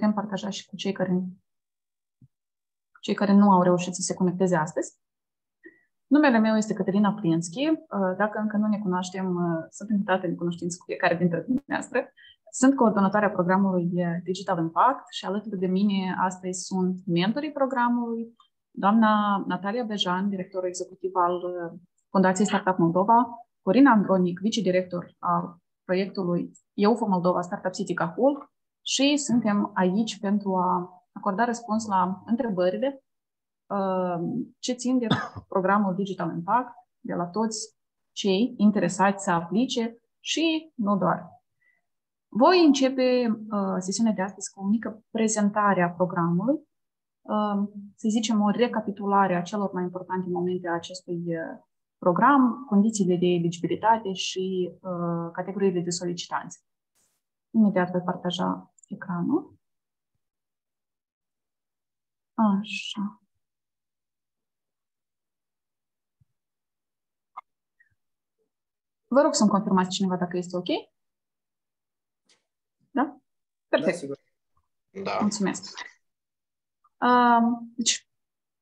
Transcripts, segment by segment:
putem partaja și cu cei care, cei care nu au reușit să se conecteze astăzi. Numele meu este Cătălina Plinschi. Uh, dacă încă nu ne cunoaștem, uh, sunt invitată în cunoștință cu fiecare dintre dumneavoastră. Sunt coordonatoarea programului Digital Impact și alături de mine astăzi sunt mentorii programului, doamna Natalia Bejan, directorul executiv al uh, Fundației Startup Moldova, Corina Andronic, vicedirector al proiectului EUFO Moldova Startup City Cahul și suntem aici pentru a acorda răspuns la întrebările ce țin de programul Digital Impact, de la toți cei interesați să aplice și nu doar. Voi începe uh, sesiunea de astăzi cu o mică prezentare a programului, uh, să zicem o recapitulare a celor mai importante momente a acestui uh, program, condițiile de eligibilitate și uh, categoriile de solicitanți. Imediat voi partaja ecranul. Așa. Vă rog să-mi confirmați cineva dacă este ok. Da? Perfect. Da, sigur. Da. Mulțumesc. Deci,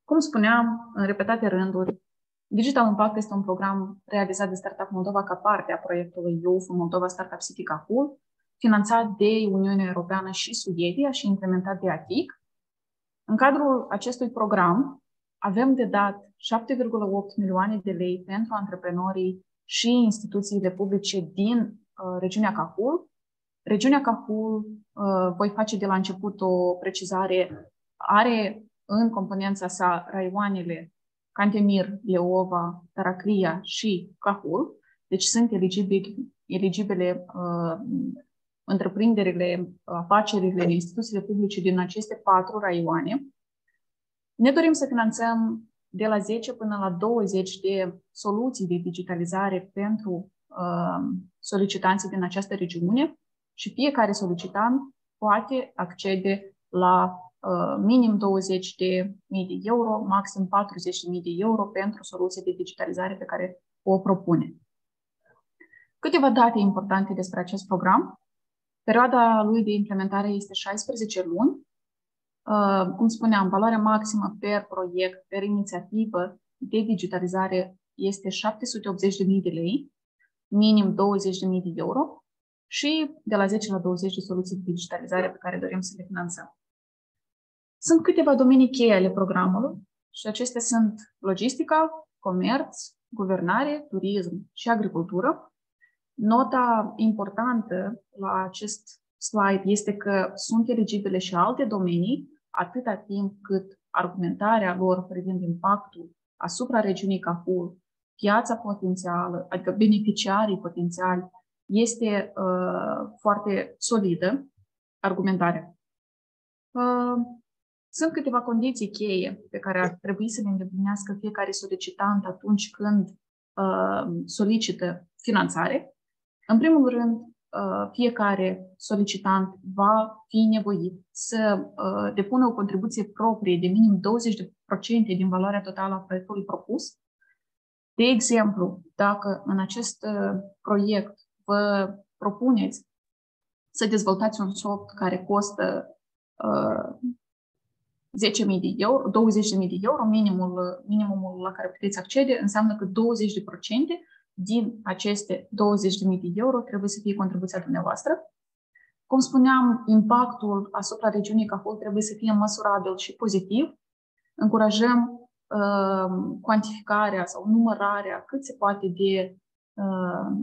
cum spuneam, în repetate rânduri, Digital Impact este un program realizat de Startup Moldova ca parte a proiectului YOUF Moldova Startup City Cahul, finanțat de Uniunea Europeană și Suedia și implementat de ATIC. În cadrul acestui program avem de dat 7,8 milioane de lei pentru antreprenorii și instituțiile publice din uh, regiunea Cahul. Regiunea Cahul, uh, voi face de la început o precizare, are în componența sa raioanele Cantemir, Leova, Taraclia și Cahul, deci sunt eligibile, eligibile uh, întreprinderile, afacerile, instituțiile publice din aceste patru raioane. Ne dorim să finanțăm de la 10 până la 20 de soluții de digitalizare pentru uh, solicitanții din această regiune și fiecare solicitant poate accede la uh, minim 20 de mii de euro, maxim 40 de mii de euro pentru soluția de digitalizare pe care o propune. Câteva date importante despre acest program. Perioada lui de implementare este 16 luni Uh, cum spuneam, valoarea maximă per proiect, per inițiativă de digitalizare este 780.000 de lei, minim 20.000 de euro și de la 10 la 20 de soluții de digitalizare pe care dorim să le finanțăm. Sunt câteva domenii cheie ale programului și acestea sunt logistica, comerț, guvernare, turism și agricultură. Nota importantă la acest slide este că sunt eligibile și alte domenii atâta timp cât argumentarea lor privind impactul asupra regiunii Cahul, piața potențială, adică beneficiarii potențiali, este uh, foarte solidă, argumentarea. Uh, sunt câteva condiții cheie pe care ar trebui să le îndeplinească fiecare solicitant atunci când uh, solicită finanțare. În primul rând, Uh, fiecare solicitant va fi nevoit să uh, depună o contribuție proprie de minim 20% din valoarea totală a proiectului propus. De exemplu, dacă în acest uh, proiect vă propuneți să dezvoltați un soft care costă 10.000 de euro, 20.000 de euro, minimul, minimumul la care puteți accede, înseamnă că 20% din aceste 20.000 de euro trebuie să fie contribuția dumneavoastră. Cum spuneam, impactul asupra regiunii Cahul trebuie să fie măsurabil și pozitiv. Încurajăm uh, cuantificarea sau numărarea cât se poate de uh,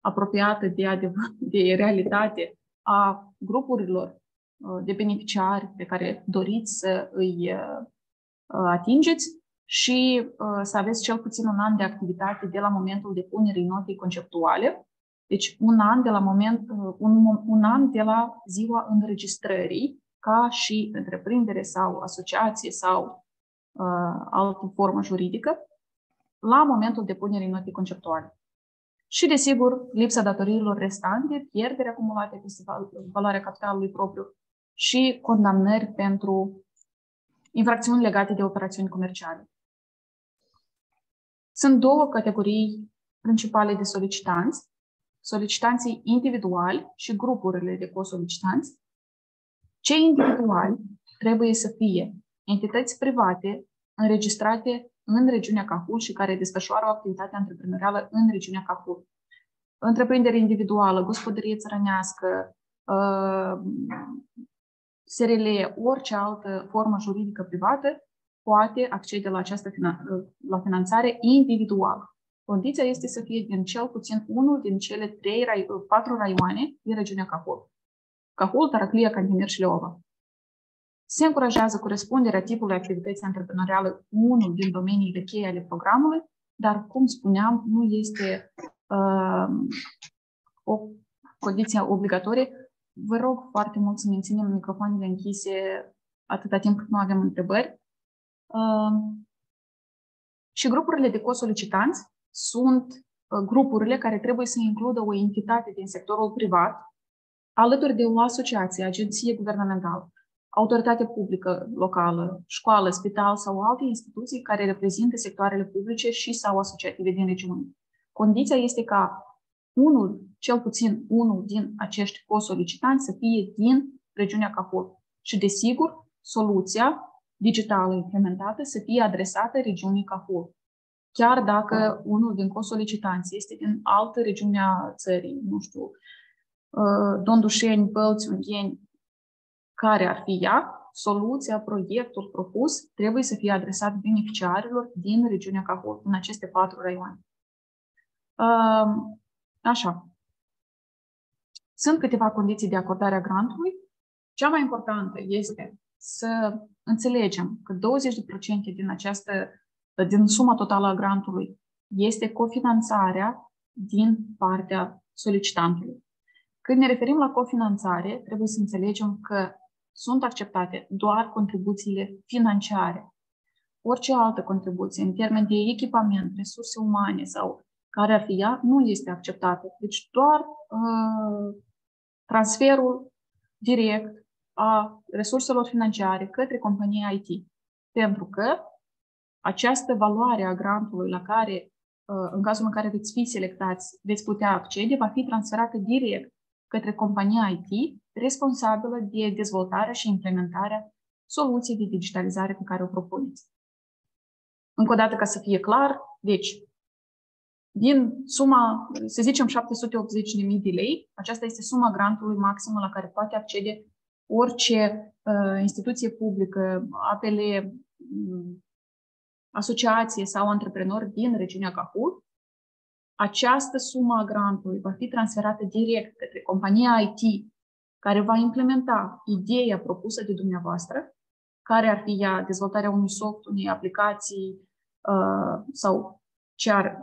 apropiată de, adevăr, de realitate a grupurilor uh, de beneficiari pe care doriți să îi uh, atingeți și uh, să aveți cel puțin un an de activitate de la momentul depunerii notei conceptuale, deci un an de la, moment, uh, un, un an de la ziua înregistrării, ca și întreprindere sau asociație sau uh, altă formă juridică, la momentul depunerii notei conceptuale. Și, desigur, lipsa datoriilor restante, pierdere acumulate peste valoarea capitalului propriu și condamnări pentru infracțiuni legate de operațiuni comerciale. Sunt două categorii principale de solicitanți, solicitanții individuali și grupurile de co-solicitanți. Cei individuali trebuie să fie entități private înregistrate în regiunea Cahul și care desfășoară o activitate antreprenorială în regiunea Cahul. Întreprindere individuală, gospodărie țărănească, uh, SRL, orice altă formă juridică privată poate accede la această la finanțare individuală. Condiția este să fie din cel puțin unul din cele trei, patru raioane din regiunea Cahul. Cahul, Taraclia, Cantimir și Leova. Se încurajează corespunderea tipului activității antreprenoriale unul din domeniile cheie ale programului, dar, cum spuneam, nu este uh, o condiție obligatorie. Vă rog foarte mult să menținem microfoanele închise atâta timp cât nu avem întrebări. Uh, și grupurile de co-solicitanți sunt uh, grupurile care trebuie să includă o entitate din sectorul privat, alături de o asociație, agenție guvernamentală, autoritate publică locală, școală, spital sau alte instituții care reprezintă sectoarele publice și sau asociative din regiune. Condiția este ca unul, cel puțin unul din acești co-solicitanți să fie din regiunea Cahul. Și, desigur, soluția digitală implementată să fie adresată regiunii Cahul. Chiar dacă unul din co-solicitanți este din altă regiune a țării, nu știu, uh, Dondușeni, Bălți, Ungheni, care ar fi ea, soluția, proiectul propus trebuie să fie adresat beneficiarilor din regiunea Cahul, în aceste patru raioane. Așa. Sunt câteva condiții de acordare a grantului. Cea mai importantă este să înțelegem că 20% din această, din suma totală a grantului este cofinanțarea din partea solicitantului. Când ne referim la cofinanțare, trebuie să înțelegem că sunt acceptate doar contribuțiile financiare. Orice altă contribuție în termen de echipament, resurse umane sau care ar fi ea, nu este acceptată. Deci doar uh, transferul direct a resurselor financiare către compania IT. Pentru că această valoare a grantului la care, uh, în cazul în care veți fi selectați, veți putea accede, va fi transferată direct către compania IT responsabilă de dezvoltarea și implementarea soluției de digitalizare pe care o propuneți. Încă o dată, ca să fie clar, deci, din suma, să zicem, 780.000 de lei, aceasta este suma grantului maximă la care poate accede orice uh, instituție publică, APL, um, asociație sau antreprenor din regiunea Cahul, această sumă a grantului va fi transferată direct către compania IT care va implementa ideea propusă de dumneavoastră, care ar fi ea dezvoltarea unui soft, unei aplicații uh, sau ce ar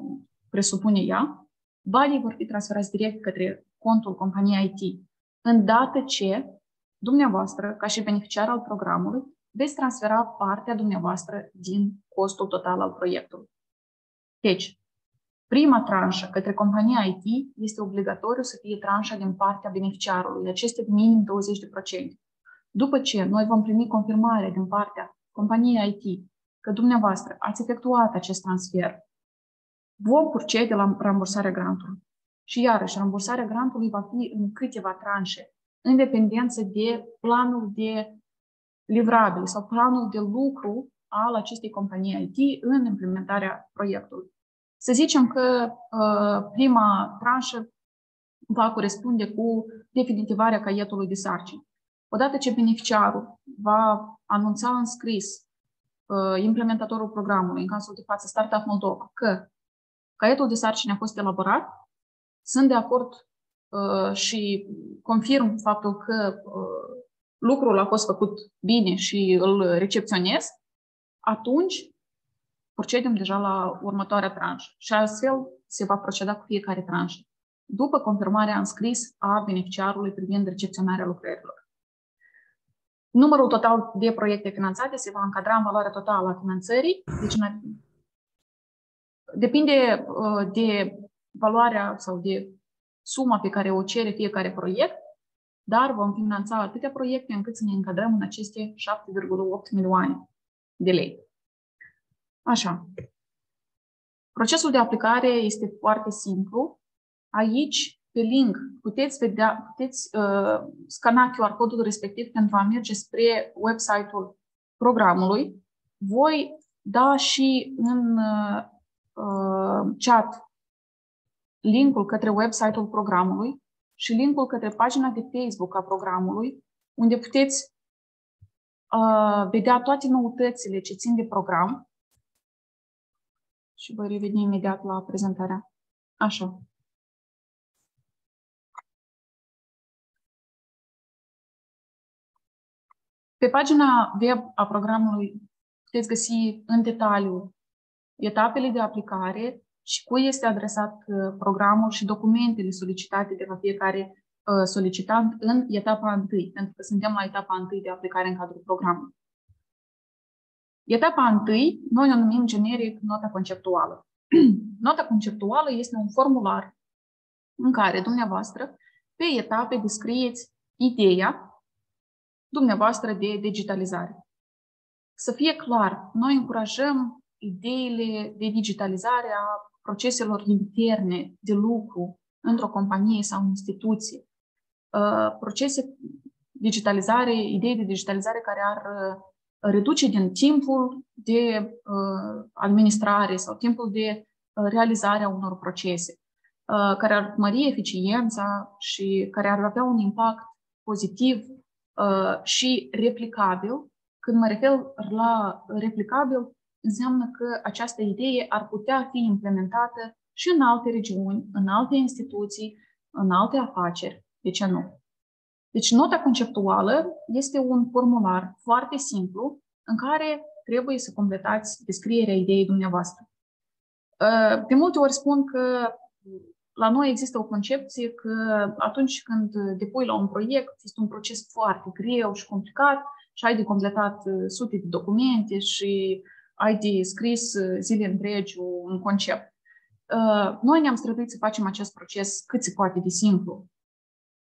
presupune ea, banii vor fi transferați direct către contul companiei IT, îndată ce dumneavoastră, ca și beneficiar al programului, veți transfera partea dumneavoastră din costul total al proiectului. Deci, Prima tranșă către compania IT este obligatoriu să fie tranșa din partea beneficiarului, aceste minim 20%. După ce noi vom primi confirmare din partea companiei IT că dumneavoastră ați efectuat acest transfer, vom procede la rambursarea grantului. Și iarăși, rambursarea grantului va fi în câteva tranșe, în dependență de planul de livrabile sau planul de lucru al acestei companii IT în implementarea proiectului. Să zicem că uh, prima tranșă va corespunde cu definitivarea caietului de sarcini. Odată ce beneficiarul va anunța în scris uh, implementatorul programului, în cazul de față Startup Moldova, că caietul de sarcini a fost elaborat, sunt de acord uh, și confirm faptul că lucrul a fost făcut bine și îl recepționez, atunci procedem deja la următoarea tranșă și astfel se va proceda cu fiecare tranșă, după confirmarea în scris a beneficiarului privind recepționarea lucrărilor. Numărul total de proiecte finanțate se va încadra în valoarea totală a finanțării, deci depinde uh, de valoarea sau de suma pe care o cere fiecare proiect, dar vom finanța atâtea proiecte încât să ne încadrăm în aceste 7,8 milioane de lei. Așa. Procesul de aplicare este foarte simplu. Aici pe link puteți, vedea, puteți uh, scana QR codul respectiv pentru a merge spre website-ul programului. Voi da și în uh, chat linkul către website-ul programului și linkul către pagina de Facebook a programului, unde puteți uh, vedea toate noutățile ce țin de program. Și voi reveni imediat la prezentarea. Așa. Pe pagina web a programului puteți găsi în detaliu etapele de aplicare și cui este adresat uh, programul și documentele solicitate de la fiecare uh, solicitant în etapa 1, pentru că suntem la etapa 1 de aplicare în cadrul programului. Etapa 1, noi o numim generic nota conceptuală. nota conceptuală este un formular în care dumneavoastră pe etape descrieți ideea dumneavoastră de digitalizare. Să fie clar, noi încurajăm ideile de digitalizare a proceselor interne de lucru într-o companie sau instituție. Uh, procese digitalizare, idei de digitalizare care ar uh, reduce din timpul de uh, administrare sau timpul de realizare a unor procese, care ar mări eficiența și care ar avea un impact pozitiv și replicabil. Când mă refer la replicabil, înseamnă că această idee ar putea fi implementată și în alte regiuni, în alte instituții, în alte afaceri. De ce nu? Deci, nota conceptuală este un formular foarte simplu în care trebuie să completați descrierea ideii dumneavoastră. Uh, de multe ori spun că la noi există o concepție că atunci când depui la un proiect, este un proces foarte greu și complicat și ai de completat uh, sute de documente și ai de scris uh, zile întregi un concept. Uh, noi ne-am străduit să facem acest proces cât se poate de simplu,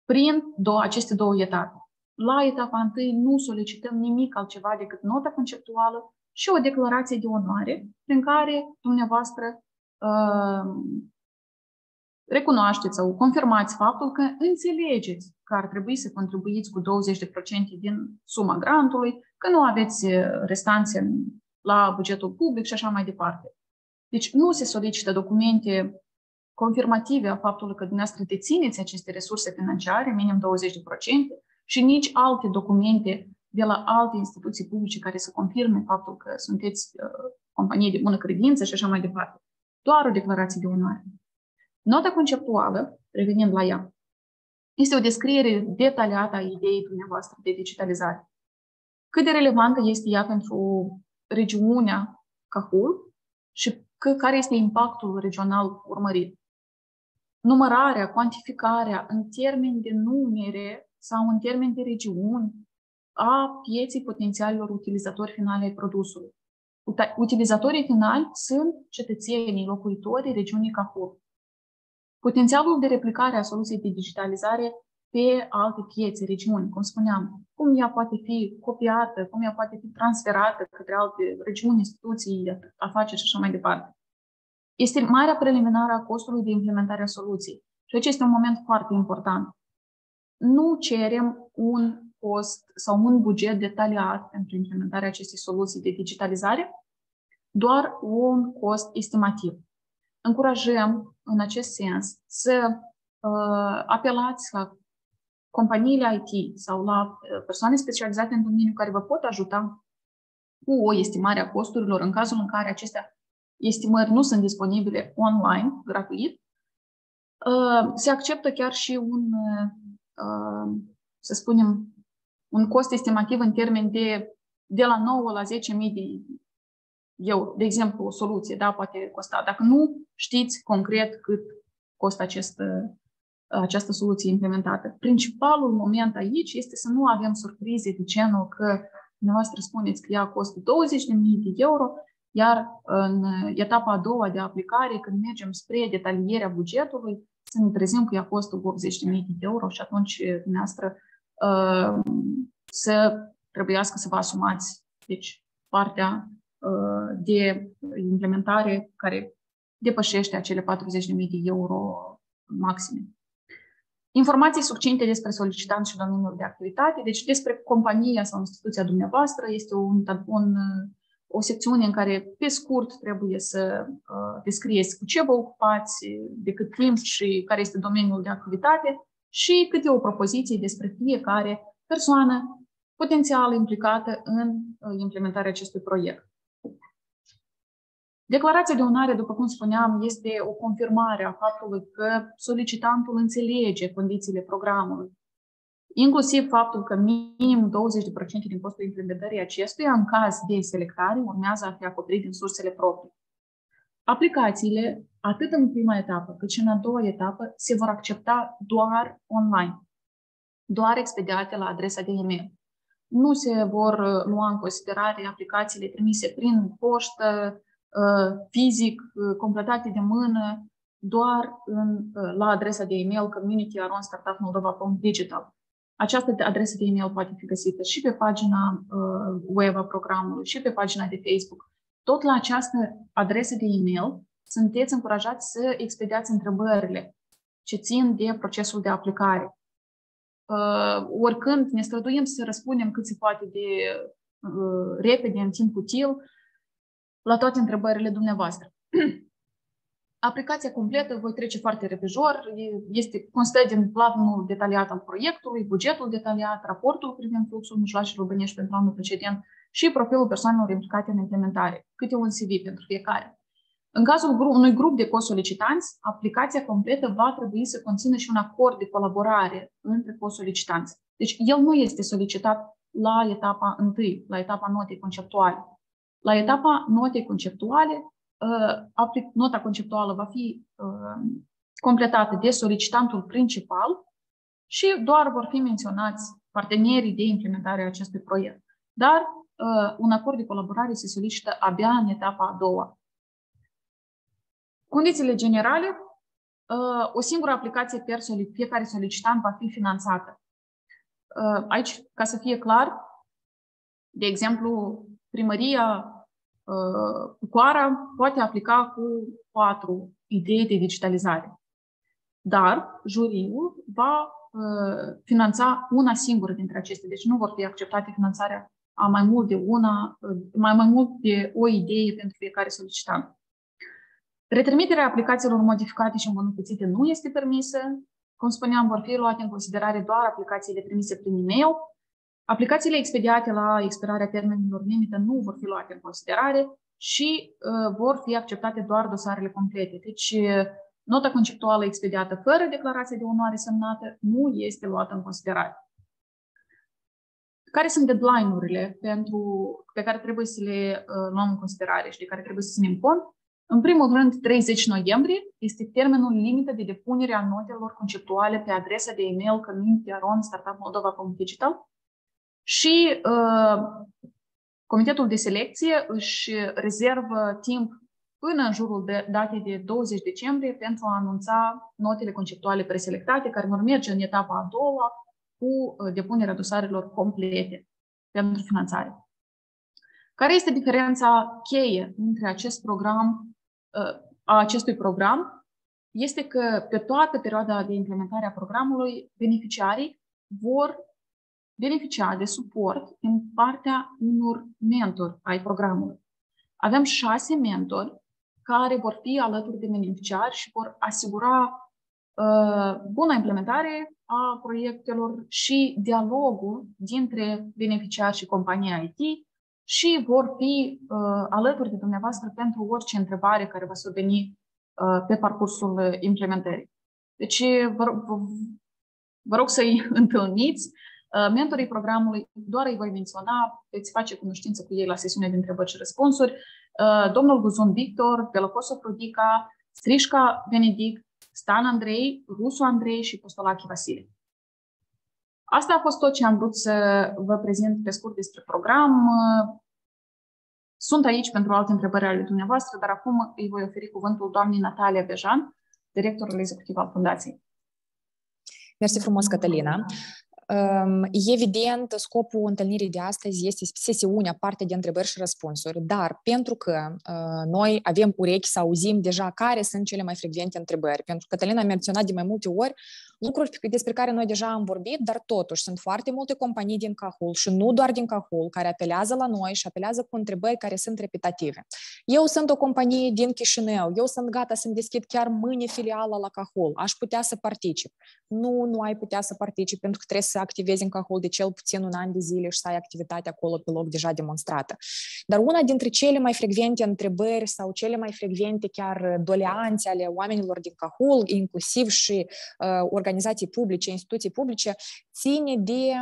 prin două, aceste două etape. La etapa întâi nu solicităm nimic altceva decât nota conceptuală și o declarație de onoare prin care dumneavoastră uh, recunoașteți sau confirmați faptul că înțelegeți că ar trebui să contribuiți cu 20% din suma grantului, că nu aveți uh, restanțe la bugetul public și așa mai departe. Deci nu se solicită documente confirmative a faptului că dumneavoastră dețineți aceste resurse financiare, minim 20%, și nici alte documente de la alte instituții publice care să confirme faptul că sunteți uh, companie de bună credință și așa mai departe. Doar o declarație de onoare. Nota conceptuală, revenind la ea, este o descriere detaliată a ideii dumneavoastră de digitalizare. Cât de relevantă este ea pentru regiunea Cahul și că, care este impactul regional urmărit. Numărarea, cuantificarea în termeni de numere sau în termeni de regiuni a pieții potențialilor utilizatori finale ai produsului. Utilizatorii finali sunt cetățenii, locuitorii regiunii Cahul. Potențialul de replicare a soluției de digitalizare pe alte piețe, regiuni, cum spuneam, cum ea poate fi copiată, cum ea poate fi transferată către alte regiuni, instituții, afaceri și așa mai departe. Este marea preliminară a costului de implementare a soluției. Și aici este un moment foarte important. Nu cerem un cost sau un buget detaliat pentru implementarea acestei soluții de digitalizare, doar un cost estimativ. Încurajăm în acest sens să uh, apelați la companiile IT sau la uh, persoane specializate în domeniu care vă pot ajuta cu o estimare a costurilor în cazul în care acestea estimări nu sunt disponibile online, gratuit, uh, se acceptă chiar și un, uh, să spunem, un cost estimativ în termen de, de la 9 la 10.000 de euro. De exemplu, o soluție, da, poate costa. Dacă nu știți concret cât costă acest, această soluție implementată. Principalul moment aici este să nu avem surprize de genul că dumneavoastră spuneți că ea costă 20.000 de euro, iar în etapa a doua de aplicare, când mergem spre detalierea bugetului, să ne trezim că ea costă 80.000 de euro și atunci dumneavoastră uh, să trebuiască să vă asumați deci, partea uh, de implementare care depășește acele 40.000 de euro maxime. Informații succinte despre solicitant și domeniul de activitate, deci despre compania sau instituția dumneavoastră. Este un, un, o secțiune în care, pe scurt, trebuie să uh, descrieți cu ce vă ocupați, de cât timp și care este domeniul de activitate și câte o propoziție despre fiecare persoană potențial implicată în uh, implementarea acestui proiect. Declarația de onare, după cum spuneam, este o confirmare a faptului că solicitantul înțelege condițiile programului, inclusiv faptul că minim 20% din costul implementării acestuia, în caz de selectare, urmează a fi acoperit din sursele proprii. Aplicațiile, atât în prima etapă cât și în a doua etapă, se vor accepta doar online, doar expediate la adresa de e-mail. Nu se vor uh, lua în considerare aplicațiile trimise prin poștă, uh, fizic, uh, completate de mână, doar în, la adresa de e-mail community.startupmoldova.digital. Această adresă de e-mail poate fi găsită și pe pagina web a programului, și pe pagina de Facebook. Tot la această adresă de e-mail sunteți încurajați să expediați întrebările ce țin de procesul de aplicare. Uh, oricând ne străduim să răspundem cât se poate de uh, repede, în timp util, la toate întrebările dumneavoastră. Aplicația completă, voi trece foarte repejor, este, constă din planul detaliat al proiectului, bugetul detaliat, raportul privind fluxul mijloacelor bănești pentru anul precedent și profilul persoanelor implicate în implementare, câte un CV pentru fiecare. În cazul unui grup de co-solicitanți, aplicația completă va trebui să conțină și un acord de colaborare între co-solicitanți. Deci el nu este solicitat la etapa întâi, la etapa notei conceptuale. La etapa notei conceptuale, uh, nota conceptuală va fi uh, completată de solicitantul principal și doar vor fi menționați partenerii de implementare a acestui proiect. Dar uh, un acord de colaborare se solicită abia în etapa a doua, Condițiile generale, uh, o singură aplicație per fiecare solicitant va fi finanțată. Uh, aici, ca să fie clar, de exemplu, primăria uh, cu Coara poate aplica cu patru idei de digitalizare. Dar juriul va finanța una singură dintre acestea. Deci nu vor fi acceptate finanțarea a mai mult de una, mai, mai mult de o idee pentru fiecare solicitant. Retrimiterea aplicațiilor modificate și îmbunătățite nu este permisă. Cum spuneam, vor fi luate în considerare doar aplicațiile trimise prin e-mail. Aplicațiile expediate la expirarea termenilor limită nu vor fi luate în considerare și uh, vor fi acceptate doar dosarele complete. Deci, uh, nota conceptuală expediată fără declarație de onoare semnată nu este luată în considerare. Care sunt deadline-urile pentru, pe care trebuie să le uh, luăm în considerare și de care trebuie să ținem cont? În primul rând, 30 noiembrie este termenul limită de depunere a notelor conceptuale pe adresa de e-mail community.startupmoldova.digital și uh, Comitetul de selecție își rezervă timp până în jurul de datei de 20 decembrie pentru a anunța notele conceptuale preselectate care vor merge în etapa a doua cu uh, depunerea dosarelor complete pentru finanțare. Care este diferența cheie între acest program a acestui program este că pe toată perioada de implementare a programului, beneficiarii vor beneficia de suport din partea unor mentori ai programului. Avem șase mentori care vor fi alături de beneficiari și vor asigura uh, bună implementare a proiectelor și dialogul dintre beneficiari și compania IT și vor fi uh, alături de dumneavoastră pentru orice întrebare care va surveni uh, pe parcursul implementării. Deci vă, vă, vă rog să-i întâlniți. Uh, mentorii programului, doar îi voi menționa, veți face cunoștință cu ei la sesiunea de întrebări și răspunsuri. Uh, domnul Guzun Victor, Pelăcoso Prodica, Strișca Benedict, Stan Andrei, Rusu Andrei și Postolachi Vasile. Asta a fost tot ce am vrut să vă prezint pe scurt despre program. Sunt aici pentru alte întrebări ale dumneavoastră, dar acum îi voi oferi cuvântul doamnei Natalia Bejan, directorul executiv al Fundației. Mersi frumos, Cătălina. Evident, scopul întâlnirii de astăzi este sesiunea, parte de întrebări și răspunsuri, dar pentru că noi avem urechi să auzim deja care sunt cele mai frecvente întrebări, pentru că Cătălina a menționat de mai multe ori lucruri despre care noi deja am vorbit, dar totuși sunt foarte multe companii din Cahul și nu doar din Cahul care apelează la noi și apelează cu întrebări care sunt repetitive. Eu sunt o companie din Chișinău, eu sunt gata să-mi deschid chiar mâine filiala la Cahul, aș putea să particip. Nu, nu ai putea să participi pentru că trebuie să activezi în Cahul de cel puțin un an de zile și să ai activitatea acolo pe loc deja demonstrată. Dar una dintre cele mai frecvente întrebări sau cele mai frecvente chiar doleanțe ale oamenilor din Cahul, inclusiv și uh, organizații publice, instituții publice, ține de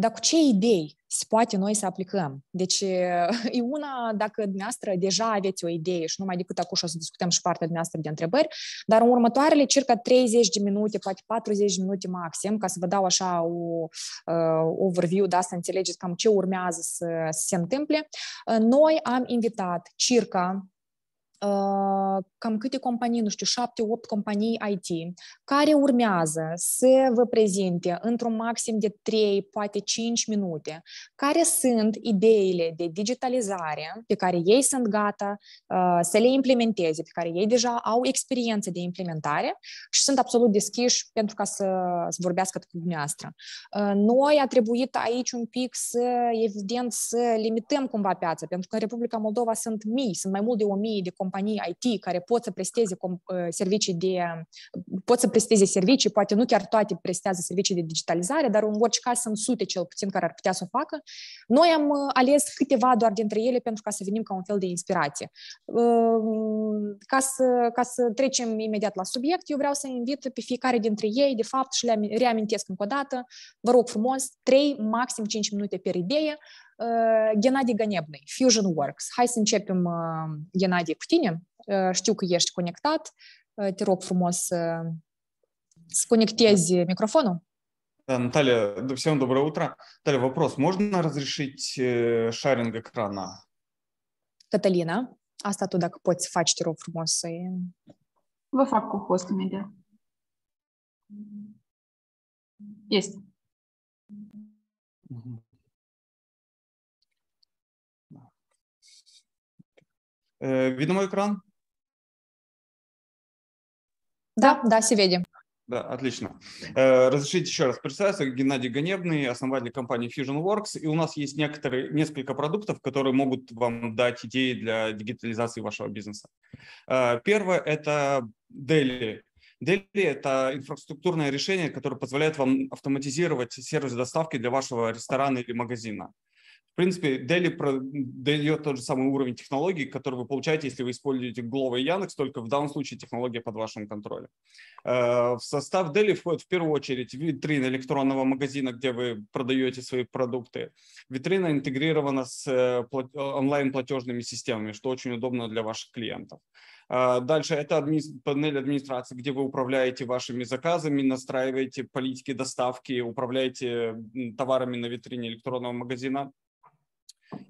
dar cu ce idei se poate noi să aplicăm? Deci e una, dacă dumneavoastră deja aveți o idee și numai decât acum o să discutăm și partea dumneavoastră de întrebări, dar în următoarele circa 30 de minute, poate 40 de minute maxim, ca să vă dau așa o uh, overview, da, să înțelegeți cam ce urmează să, să se întâmple, uh, noi am invitat circa cam câte companii, nu știu, șapte, opt companii IT, care urmează să vă prezinte într-un maxim de 3, poate 5 minute, care sunt ideile de digitalizare pe care ei sunt gata uh, să le implementeze, pe care ei deja au experiență de implementare și sunt absolut deschiși pentru ca să, să vorbească cu dumneavoastră. Uh, noi a trebuit aici un pic să, evident, să limităm cumva piața, pentru că în Republica Moldova sunt mii, sunt mai mult de o mie de companii IT care pot să presteze servicii de pot să presteze servicii, poate nu chiar toate prestează servicii de digitalizare, dar în orice caz sunt sute cel puțin care ar putea să o facă. Noi am ales câteva doar dintre ele pentru ca să venim ca un fel de inspirație. Ca să, ca să trecem imediat la subiect, eu vreau să invit pe fiecare dintre ei, de fapt, și le reamintesc încă o dată, vă rog frumos, 3, maxim 5 minute per idee, Ghenadi Ganebnei, Fusion Works. Hai să începem, Ghenadi, cu tine. Știu că ești conectat. Te rog frumos să, să conectezi microfonul. Да, Наталья, всем доброе утро. Наталья, вопрос. Можно разрешить шаринг экрана? Asta tu dacă poți faci, te rog frumos să Vă fac cu post imediat. Este. Видно мой экран? Да, да, все видим. Да, отлично. Разрешите еще раз представиться. Геннадий Ганебный, основатель компании FusionWorks. И у нас есть некоторые, несколько продуктов, которые могут вам дать идеи для дигитализации вашего бизнеса. Первое – это Deli. Deli – это инфраструктурное решение, которое позволяет вам автоматизировать сервис доставки для вашего ресторана или магазина принципе, Deli дает тот же самый уровень технологий, который вы получаете, если вы используете Glovo и Яндекс, только в данном случае технология под вашим контролем. Э, в состав Deli входит в первую очередь витрина электронного магазина, где вы продаете свои продукты. Витрина интегрирована с э, онлайн-платежными системами, что очень удобно для ваших клиентов. Э, дальше это адми... панель администрации, где вы управляете вашими заказами, настраиваете политики доставки, управляете товарами на витрине электронного магазина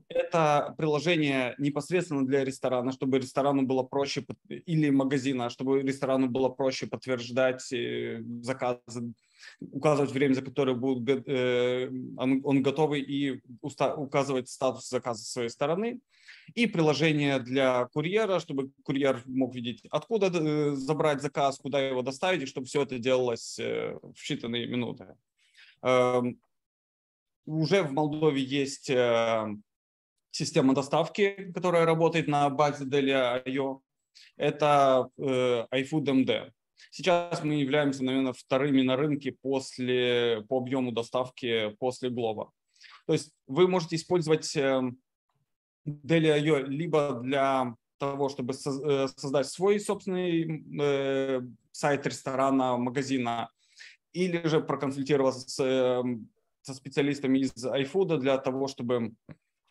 это приложение непосредственно для ресторана, чтобы ресторану было проще, или магазина, чтобы ресторану было проще подтверждать э, заказы, указывать время, за которое будет, э, он, готовый, и указывать статус заказа с своей стороны. И приложение для курьера, чтобы курьер мог видеть, откуда э, забрать заказ, куда его доставить, и чтобы все это делалось в считанные минуты. Эм, уже в Молдове есть система доставки, которая работает на базе Delia.io, это э, iFood MD. Сейчас мы являемся, наверное, вторыми на рынке после, по объему доставки после Glovo. То есть вы можете использовать э, Delia.io либо для того, чтобы э, создать свой собственный э, сайт ресторана, магазина, или же проконсультироваться с, э, со специалистами из iFood для того, чтобы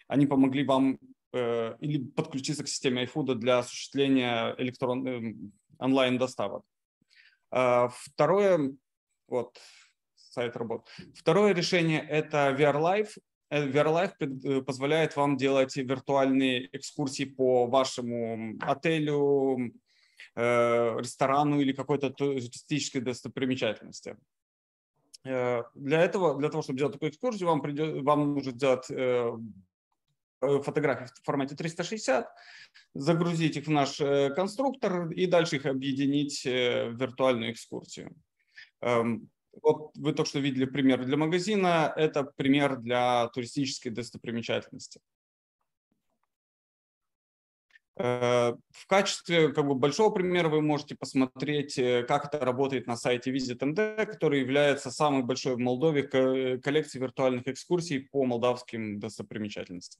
они помогли вам э, или подключиться к системе iFood для осуществления электрон, э, онлайн-доставок. Э, второе, вот, сайт работ. Второе решение – это VRLife. VRLife э, позволяет вам делать виртуальные экскурсии по вашему отелю, э, ресторану или какой-то туристической достопримечательности. Э, для этого, для того, чтобы сделать такую экскурсию, вам, придет, вам нужно сделать Э, фотографий в формате 360, загрузить их в наш э, конструктор и дальше их объединить э, в виртуальную экскурсию. Вот вы только что видели пример для магазина, это пример для туристической достопримечательности. Э, в качестве как бы, большого примера вы можете посмотреть, э, как это работает на сайте VisitMD, который является самой большой в Молдове коллекцией виртуальных экскурсий по молдавским достопримечательностям.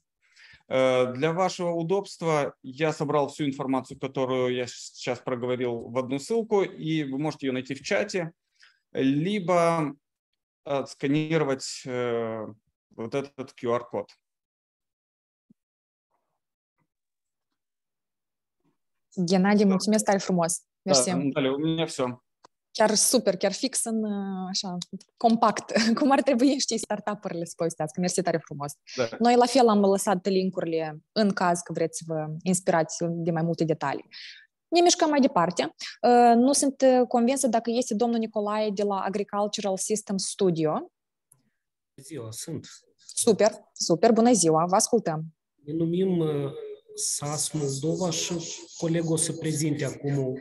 Э, для вашего удобства я собрал всю информацию, которую я сейчас проговорил в одну ссылку, и вы можете ее найти в чате либо отсканировать э, вот этот QR-код. Tare frumos. Mersi. Da, Dalia, у меня все. Chiar super, chiar fix în așa, compact, cum ar trebui, știi, startup-urile să povestească. Mersi tare frumos. Da. Noi la fel am lăsat linkurile în caz că vreți să vă inspirați de mai multe detalii. Ne mișcăm mai departe. Nu sunt convinsă dacă este domnul Nicolae de la Agricultural Systems Studio. Ziua, sunt. Super, super, bună ziua, vă ascultăm. Ne numim SAS Moldova și colegul o să prezinte acum o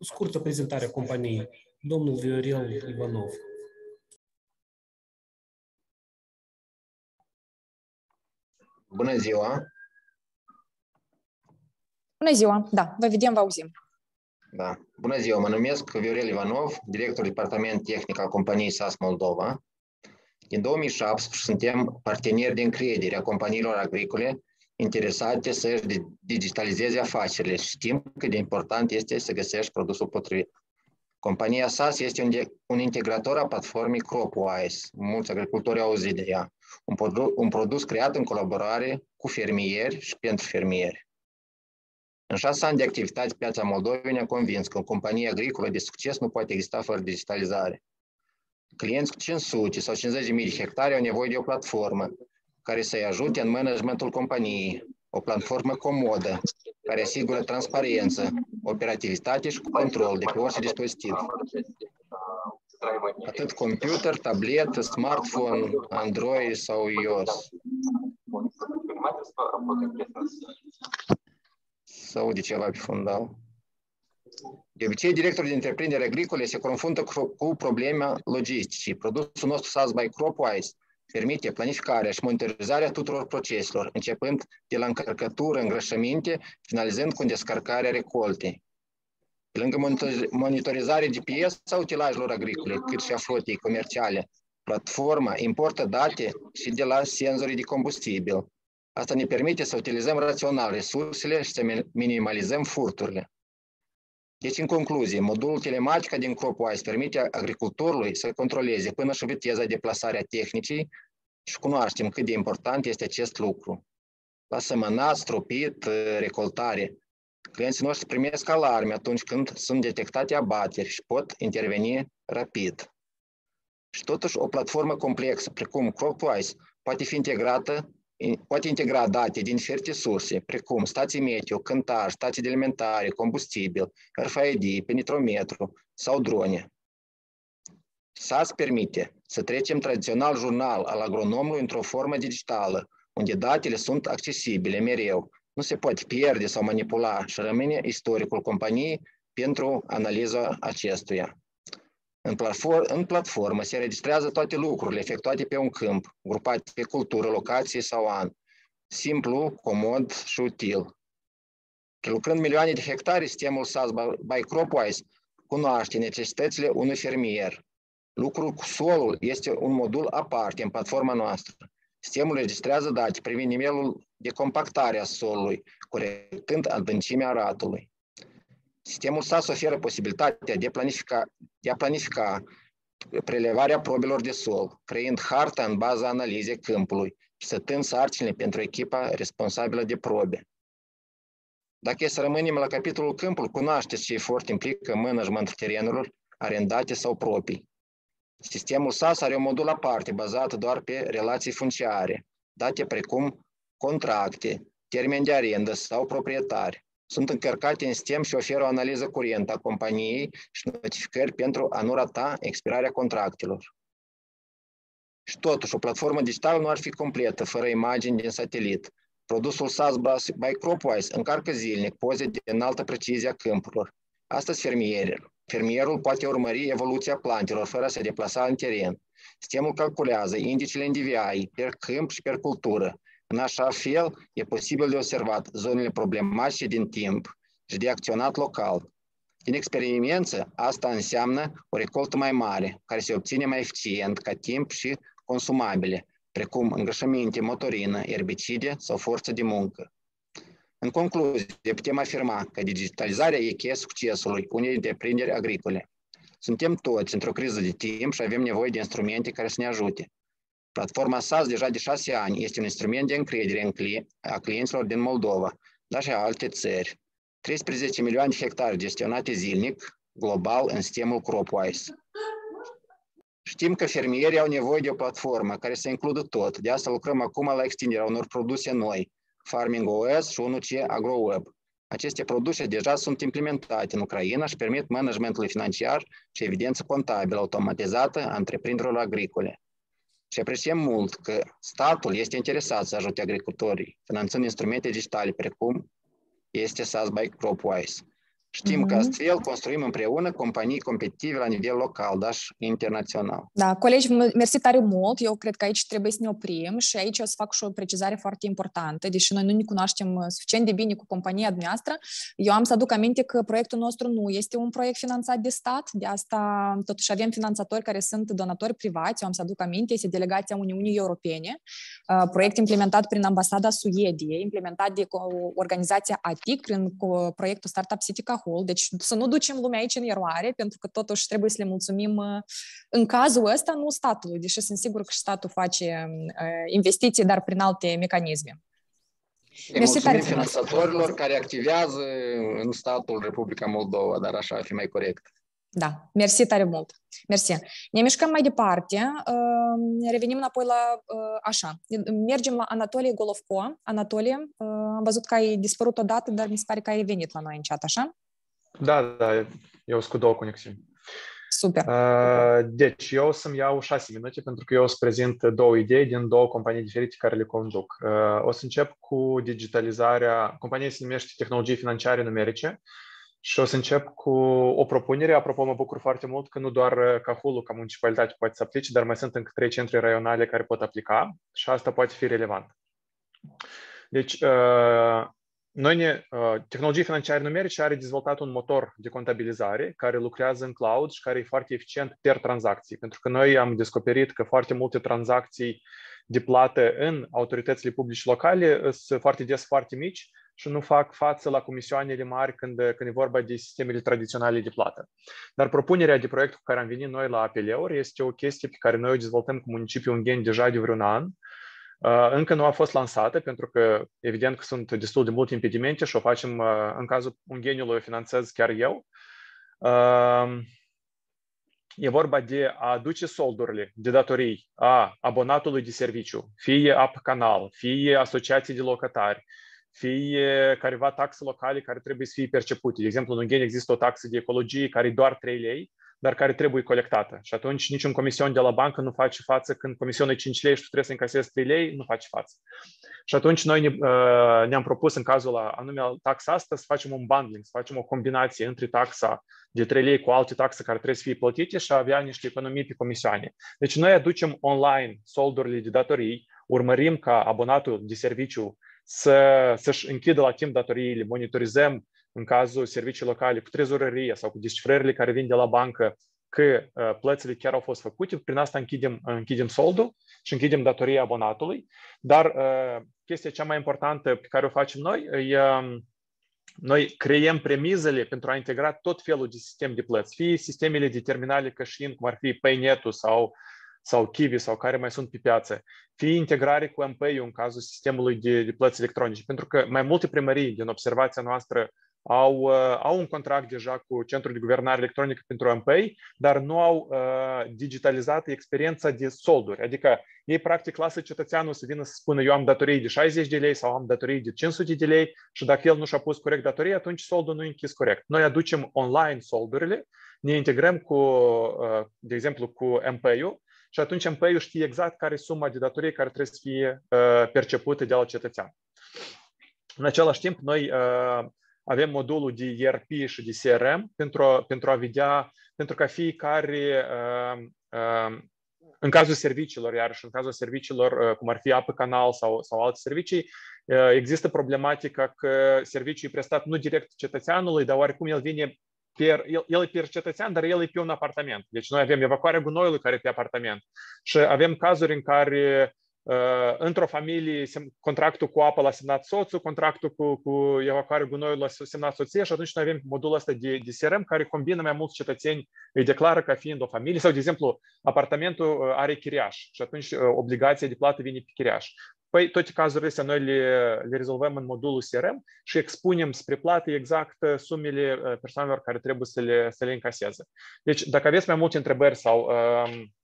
scurtă prezentare a companiei, domnul Viorel Ivanov. Bună ziua! Bună ziua! Da, vă vedem, vă auzim. Da. Bună ziua! Mă numesc Viorel Ivanov, director departament tehnic al companiei SAS Moldova. Din 2017 suntem parteneri de încredere a companiilor agricole interesate să-și digitalizeze afacerile. Știm cât de important este să găsești produsul potrivit. Compania SAS este un, de, un integrator a platformei CropWise. Mulți agricultori au auzit de ea. Un, produ- un produs creat în colaborare cu fermieri și pentru fermieri. În șase ani de activitate, piața Moldovei ne-a convins că o companie agricolă de succes nu poate exista fără digitalizare. Clienți cu 500 sau 50 de mii de hectare au nevoie de o platformă care să-i ajute în managementul companiei, o platformă comodă, care asigură transparență, operativitate și control de pe orice dispozitiv. Atât computer, tabletă, smartphone, Android sau iOS. Sau de ceva pe fundal. De obicei, directorul de întreprindere agricole se confruntă cu probleme logistice. Produsul nostru SAS by CropWise permite planificarea și monitorizarea tuturor proceselor, începând de la încărcătură, îngrășăminte, finalizând cu descărcarea recoltei. Pe lângă monitorizarea GPS sau utilajelor agricole, cât și a flotei comerciale, platforma importă date și de la senzorii de combustibil. Asta ne permite să utilizăm rațional resursele și să minimalizăm furturile. Deci, în concluzie, modulul telematic din CropWise permite agricultorului să controleze până și viteza de plasare a tehnicii și cunoaștem cât de important este acest lucru. La sămănat, stropit, recoltare. Clienții noștri primesc alarme atunci când sunt detectate abateri și pot interveni rapid. Și totuși, o platformă complexă, precum CropWise, poate fi integrată poate integra date din diferite surse, precum stații meteo, cântar, stații de alimentare, combustibil, RFID, penitrometru sau drone. SAS permite să trecem tradițional jurnal al agronomului într-o formă digitală, unde datele sunt accesibile mereu, nu se poate pierde sau manipula și rămâne istoricul companiei pentru analiza acestuia. În, platform, în platformă se registrează toate lucrurile efectuate pe un câmp, grupate pe cultură, locație sau an. Simplu, comod și util. Lucrând milioane de hectare, sistemul SAS by CropWise cunoaște necesitățile unui fermier. Lucrul cu solul este un modul aparte în platforma noastră. Sistemul registrează date privind nivelul de compactare a solului, corectând adâncimea ratului. Sistemul SAS oferă posibilitatea de, planifica, de a planifica prelevarea probelor de sol, creând harta în baza analizei câmpului și sătând sarcinile pentru echipa responsabilă de probe. Dacă e să rămânem la capitolul câmpul, cunoașteți ce efort implică managementul terenurilor arendate sau proprii. Sistemul SAS are un modul aparte bazat doar pe relații funciare, date precum contracte, termeni de arendă sau proprietari sunt încărcate în sistem și oferă o analiză curentă a companiei și notificări pentru a nu rata expirarea contractelor. Și totuși, o platformă digitală nu ar fi completă fără imagini din satelit. Produsul SAS by CropWise încarcă zilnic poze de înaltă precizie a câmpurilor. Astăzi fermierii, Fermierul poate urmări evoluția plantelor fără să deplasa în teren. Sistemul calculează indicele NDVI per câmp și per cultură. În așa fel, e posibil de observat zonele problematice din timp și de acționat local. Din experiență, asta înseamnă o recoltă mai mare, care se obține mai eficient ca timp și consumabile, precum îngrășăminte, motorină, erbicide sau forță de muncă. În concluzie, putem afirma că digitalizarea e cheia succesului unei întreprinderi agricole. Suntem toți într-o criză de timp și avem nevoie de instrumente care să ne ajute. Platforma SAS deja de șase ani este un instrument de încredere în cli- a clienților din Moldova, dar și a alte țări. 13 milioane de hectare gestionate zilnic, global, în sistemul CropWise. Știm că fermierii au nevoie de o platformă care să includă tot. De asta lucrăm acum la extinderea unor produse noi, Farming OS și 1C AgroWeb. Aceste produse deja sunt implementate în Ucraina și permit managementul financiar și evidență contabilă automatizată a întreprinderilor agricole. Și apreciem mult că statul este interesat să ajute agricultorii, finanțând instrumente digitale precum este SAS by CropWise. Știm mm-hmm. că astfel construim împreună companii competitive la nivel local, dar și internațional. Da, colegi, mersi tare mult. Eu cred că aici trebuie să ne oprim și aici o să fac și o precizare foarte importantă, deși noi nu ne cunoaștem suficient de bine cu compania noastră. Eu am să aduc aminte că proiectul nostru nu este un proiect finanțat de stat, de asta totuși avem finanțatori care sunt donatori privați. Eu am să aduc aminte, este delegația Uniunii Europene, proiect implementat prin ambasada Suediei, implementat de organizația ATIC prin proiectul Startup City Rahul, deci să nu ducem lumea aici în eroare, pentru că totuși trebuie să le mulțumim în cazul ăsta, nu statului, deși sunt sigur că și statul face investiții, dar prin alte mecanisme. Îi mulțumim finanțatorilor care activează în statul Republica Moldova, dar așa ar fi mai corect. Da, mersi tare mult. Mersi. Ne mișcăm mai departe. Revenim înapoi la așa. Mergem la Anatolie Golovco. Anatolie, am văzut că ai dispărut odată, dar mi se pare că ai venit la noi în chat, așa? Da, da, eu sunt cu două conexiuni. Super. Deci, eu o să-mi iau șase minute pentru că eu o să prezint două idei din două companii diferite care le conduc. O să încep cu digitalizarea, compania se numește Tehnologii Financiare Numerice și o să încep cu o propunere. Apropo, mă bucur foarte mult că nu doar Cahulu ca municipalitate poate să aplice, dar mai sunt încă trei centre raionale care pot aplica și asta poate fi relevant. Deci, noi ne, uh, tehnologii financiare numerice are dezvoltat un motor de contabilizare care lucrează în cloud și care e foarte eficient per tranzacții, pentru că noi am descoperit că foarte multe tranzacții de plată în autoritățile publice locale sunt foarte des foarte mici și nu fac față la comisioanele mari când, când e vorba de sistemele tradiționale de plată. Dar propunerea de proiect cu care am venit noi la APL-uri este o chestie pe care noi o dezvoltăm cu municipiul Ungheni deja de vreun an, încă nu a fost lansată, pentru că evident că sunt destul de multe impedimente și o facem, în cazul Ungheniului, o finanțez chiar eu. E vorba de a aduce soldurile de datorii a abonatului de serviciu, fie app canal, fie asociații de locatari, fie careva taxe locale care trebuie să fie percepute. De exemplu, în Ungheni există o taxă de ecologie care e doar 3 lei, dar care trebuie colectată. Și atunci niciun comision de la bancă nu face față când comisionul e 5 lei și tu trebuie să încasezi 3 lei, nu face față. Și atunci noi ne, uh, ne-am propus în cazul la anume taxa asta să facem un bundling, să facem o combinație între taxa de 3 lei cu alte taxe care trebuie să fie plătite și a avea niște economii pe comisioane. Deci noi aducem online soldurile de datorii, urmărim ca abonatul de serviciu să, să-și închidă la timp datoriile, monitorizăm în cazul servicii locale cu trezorărie sau cu descifrările care vin de la bancă că uh, plățile chiar au fost făcute, prin asta închidem, închidem soldul și închidem datoria abonatului, dar uh, chestia cea mai importantă pe care o facem noi e um, noi creăm premizele pentru a integra tot felul de sistem de plăți, fie sistemele de terminale cășin, cum ar fi Paynet sau sau Kiwi sau care mai sunt pe piață, fie integrare cu MPay în cazul sistemului de, de plăți electronice, pentru că mai multe primării din observația noastră au, uh, au un contract deja cu Centrul de Guvernare Electronică pentru MPay, dar nu au uh, digitalizat experiența de solduri. Adică ei practic lasă cetățeanul să vină să spună eu am datorii de 60 de lei sau am datorii de 500 de lei și dacă el nu și-a pus corect datorii, atunci soldul nu e închis corect. Noi aducem online soldurile, ne integrăm cu, uh, de exemplu, cu MPay-ul și atunci MPay-ul știe exact care e suma de datorie care trebuie să fie uh, percepută de la cetățean. În același timp, noi uh, avem modulul de ERP și de CRM pentru, pentru a vedea, pentru ca fiecare, uh, uh, în cazul serviciilor, iarăși în cazul serviciilor, uh, cum ar fi apă canal sau, sau alte servicii, uh, există problematica că serviciul e prestat nu direct cetățeanului, dar oarecum el vine per, el, el e per cetățean, dar el e pe un apartament. Deci noi avem evacuarea gunoiului care e pe apartament. Și avem cazuri în care Uh, într-o familie contractul cu apă l-a semnat soțul, contractul cu, cu evacuarea gunoiului l-a semnat soția și atunci noi avem modulul ăsta de, de CRM care combină mai mulți cetățeni, îi declară ca fiind o familie sau, de exemplu, apartamentul uh, are chiriaș și atunci uh, obligația de plată vine pe chiriaș. Păi toate cazurile astea noi le, le rezolvăm în modulul CRM și expunem spre plată exact sumele persoanelor care trebuie să le, să le încaseze. Deci dacă aveți mai multe întrebări sau um,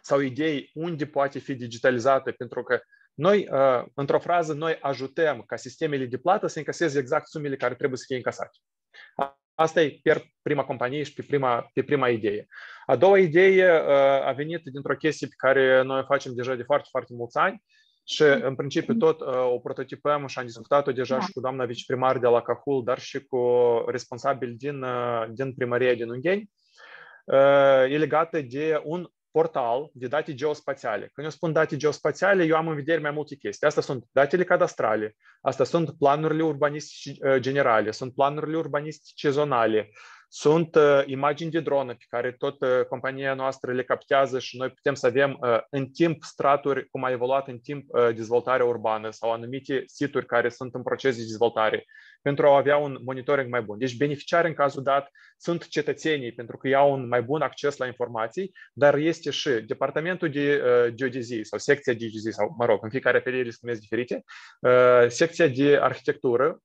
sau idei unde poate fi digitalizată, pentru că noi, uh, într-o frază, noi ajutăm ca sistemele de plată să încaseze exact sumele care trebuie să fie încasate. Asta e pe prima companie și pe prima, pe prima idee. A doua idee uh, a venit dintr-o chestie pe care noi o facem deja de foarte, foarte mulți ani și, în principiu, tot uh, o prototipăm și am discutat-o deja da. și cu doamna viceprimar de la Cahul, dar și cu responsabil din, din primăria din Ungheni. E legată de un portal de date geospațiale. Când eu spun date geospațiale, eu am în vedere mai multe chestii. Asta sunt datele cadastrale, asta sunt planurile urbanistice uh, generale, sunt planurile urbanistice zonale, sunt uh, imagini de dronă pe care tot uh, compania noastră le captează și noi putem să avem uh, în timp straturi cum a evoluat în timp uh, dezvoltarea urbană sau anumite situri care sunt în proces de dezvoltare pentru a avea un monitoring mai bun. Deci beneficiari în cazul dat sunt cetățenii pentru că iau un mai bun acces la informații, dar este și departamentul de uh, geodezie sau secția de geodezie sau, mă rog, în fiecare atelier se numesc diferite, uh, secția de arhitectură,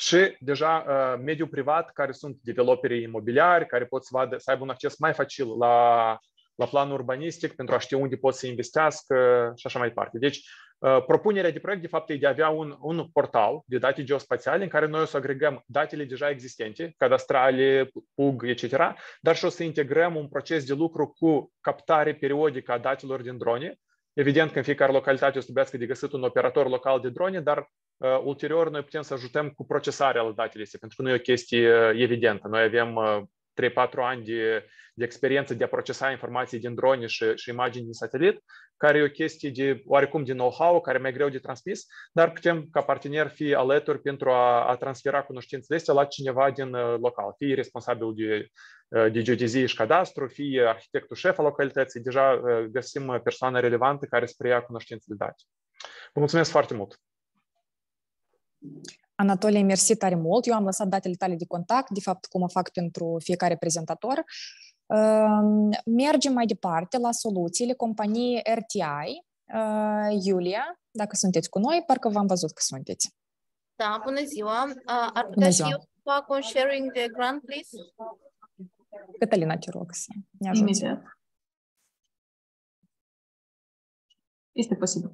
și deja uh, mediul privat, care sunt developerii imobiliari, care pot să, vadă, să aibă un acces mai facil la, la planul urbanistic pentru a ști unde pot să investească și așa mai departe. Deci, uh, propunerea de proiect, de fapt, e de a avea un, un portal de date geospațiale în care noi o să agregăm datele deja existente, cadastrale, PUG, etc., dar și o să integrăm un proces de lucru cu captare periodică a datelor din drone, Evident că în fiecare localitate o să trebuiască de găsit un operator local de drone, dar Uh, ulterior, noi putem să ajutăm cu procesarea la datele astea, pentru că nu e o chestie uh, evidentă. Noi avem uh, 3-4 ani de, de experiență de a procesa informații din drone și, și imagini din satelit, care e o chestie de oarecum de know-how, care e mai greu de transmis, dar putem ca partener fi alături pentru a, a transfera cunoștințele astea la cineva din uh, local, fie responsabil de, de geodezie și cadastru, fie arhitectul șef al localității, deja găsim persoane relevante care să preia cunoștințele date. Vă mulțumesc foarte mult! Anatolie, mersi tare mult. Eu am lăsat datele tale de contact, de fapt cum o fac pentru fiecare prezentator. Mergem mai departe la soluțiile companiei RTI. Iulia, dacă sunteți cu noi, parcă v-am văzut că sunteți. Da, bună ziua. Ar putea și eu să fac un sharing de grant, please? Cătălina, te rog să ne ajuți. Este posibil.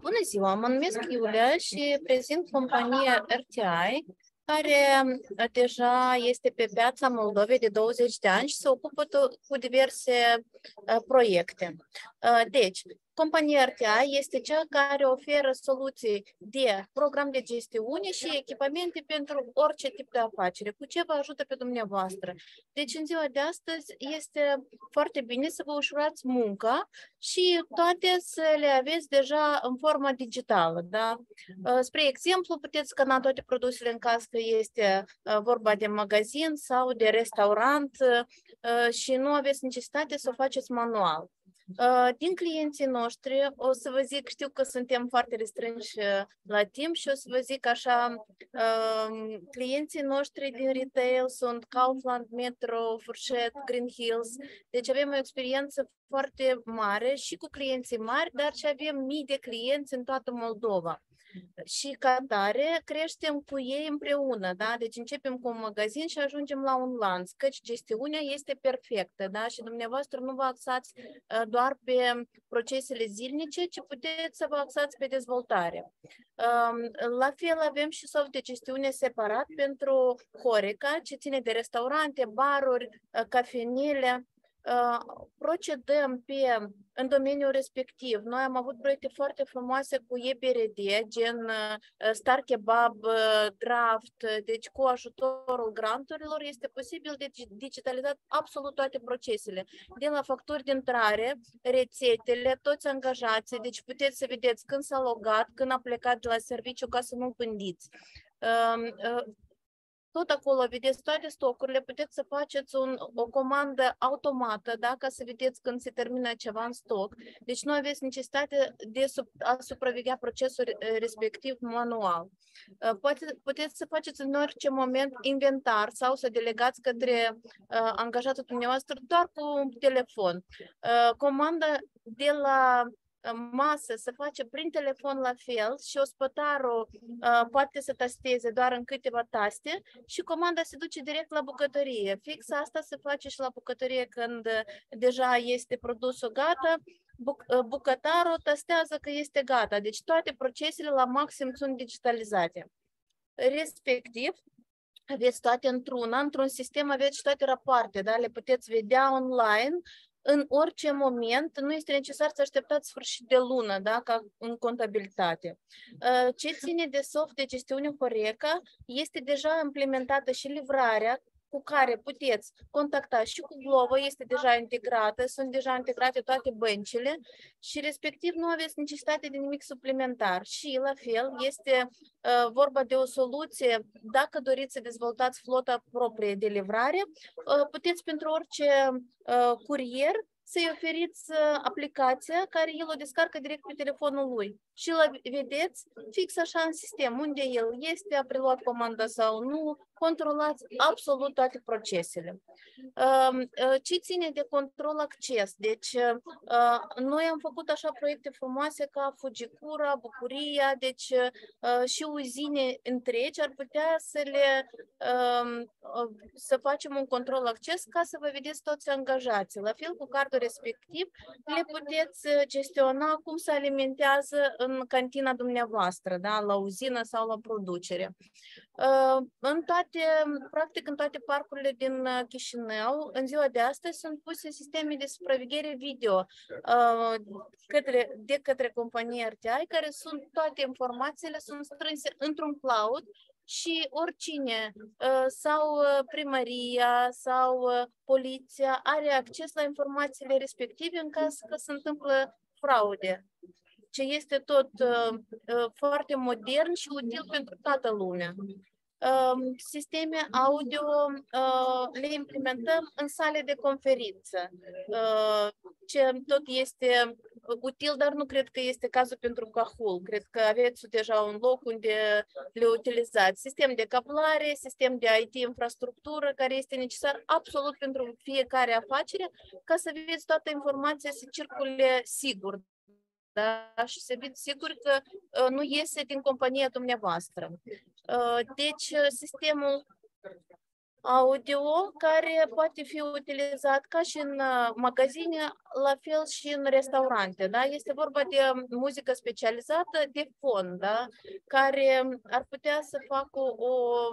Bună ziua, mă numesc Iulia și prezint compania RTI, care deja este pe piața Moldovei de 20 de ani și se ocupă cu diverse proiecte. Deci, Compania RTA este cea care oferă soluții de program de gestiune și echipamente pentru orice tip de afacere. Cu ce vă ajută pe dumneavoastră? Deci, în ziua de astăzi este foarte bine să vă ușurați munca și toate să le aveți deja în formă digitală. Da? Uh, spre exemplu, puteți scana toate produsele în caz că este uh, vorba de magazin sau de restaurant uh, și nu aveți necesitate să o faceți manual. Din clienții noștri, o să vă zic, știu că suntem foarte restrânși la timp și o să vă zic așa, clienții noștri din retail sunt Kaufland, Metro, Furșet, Green Hills, deci avem o experiență foarte mare și cu clienții mari, dar și avem mii de clienți în toată Moldova și ca tare creștem cu ei împreună, da? Deci începem cu un magazin și ajungem la un lanț, căci gestiunea este perfectă, da? Și dumneavoastră nu vă axați uh, doar pe procesele zilnice, ci puteți să vă axați pe dezvoltare. Um, la fel avem și soft de gestiune separat pentru Horeca, ce ține de restaurante, baruri, uh, cafenele, procedăm pe în domeniul respectiv. Noi am avut proiecte foarte frumoase cu EBRD, gen uh, Star Kebab, uh, Draft, deci cu ajutorul granturilor este posibil de digitalizat absolut toate procesele, de la facturi de intrare, rețetele, toți angajații, deci puteți să vedeți când s-a logat, când a plecat de la serviciu ca să nu pândiți. Um, uh, tot acolo vedeți toate stocurile, puteți să faceți un, o comandă automată, da, ca să vedeți când se termină ceva în stoc. Deci nu aveți necesitate de a supraveghea procesul respectiv manual. Uh, poate, puteți să faceți în orice moment inventar sau să delegați către uh, angajatul dumneavoastră doar cu un telefon. Uh, comanda de la masă să face prin telefon la fel și ospătarul uh, poate să tasteze doar în câteva taste și comanda se duce direct la bucătărie. Fix asta se face și la bucătărie când deja este produsul gata, buc- bucătarul testează că este gata. Deci toate procesele la maxim sunt digitalizate. Respectiv, aveți toate într-una, într-un sistem aveți toate rapoarte, da? le puteți vedea online în orice moment, nu este necesar să așteptați sfârșit de lună, da, ca în contabilitate. Uh, ce ține de soft de gestiune Horeca este deja implementată și livrarea cu care puteți contacta și cu Glovo, este deja integrată, sunt deja integrate toate băncile și respectiv nu aveți necesitate de nimic suplimentar. Și la fel este uh, vorba de o soluție, dacă doriți să dezvoltați flota proprie de livrare, uh, puteți pentru orice uh, curier să-i oferiți aplicația care el o descarcă direct pe telefonul lui și îl vedeți fix așa în sistem, unde el este, a preluat comanda sau nu, controlați absolut toate procesele. Ce ține de control acces? Deci, noi am făcut așa proiecte frumoase ca Fugicura, Bucuria, deci și uzine întregi ar putea să le să facem un control acces ca să vă vedeți toți angajații. La fel cu cardul respectiv, le puteți gestiona cum se alimentează în cantina dumneavoastră, da? la uzină sau la producere. În toate, practic în toate parcurile din Chișinău, în ziua de astăzi sunt puse sisteme de supraveghere video către, de către compania RTI, care sunt toate informațiile, sunt strânse într-un cloud și oricine sau primăria sau poliția are acces la informațiile respective în caz că se întâmplă fraude ce este tot uh, uh, foarte modern și util pentru toată lumea. Uh, sisteme audio uh, le implementăm în sale de conferință, uh, ce tot este util, dar nu cred că este cazul pentru Cahul. Cred că aveți deja un loc unde le utilizați. Sistem de cablare, sistem de IT infrastructură, care este necesar absolut pentru fiecare afacere, ca să aveți toată informația să circule sigur da? și să fiți sigur că uh, nu iese din compania dumneavoastră. Uh, deci, uh, sistemul audio care poate fi utilizat ca și în magazine, la fel și în restaurante. Da? Este vorba de muzică specializată de fond, da? care ar putea să facă o, o,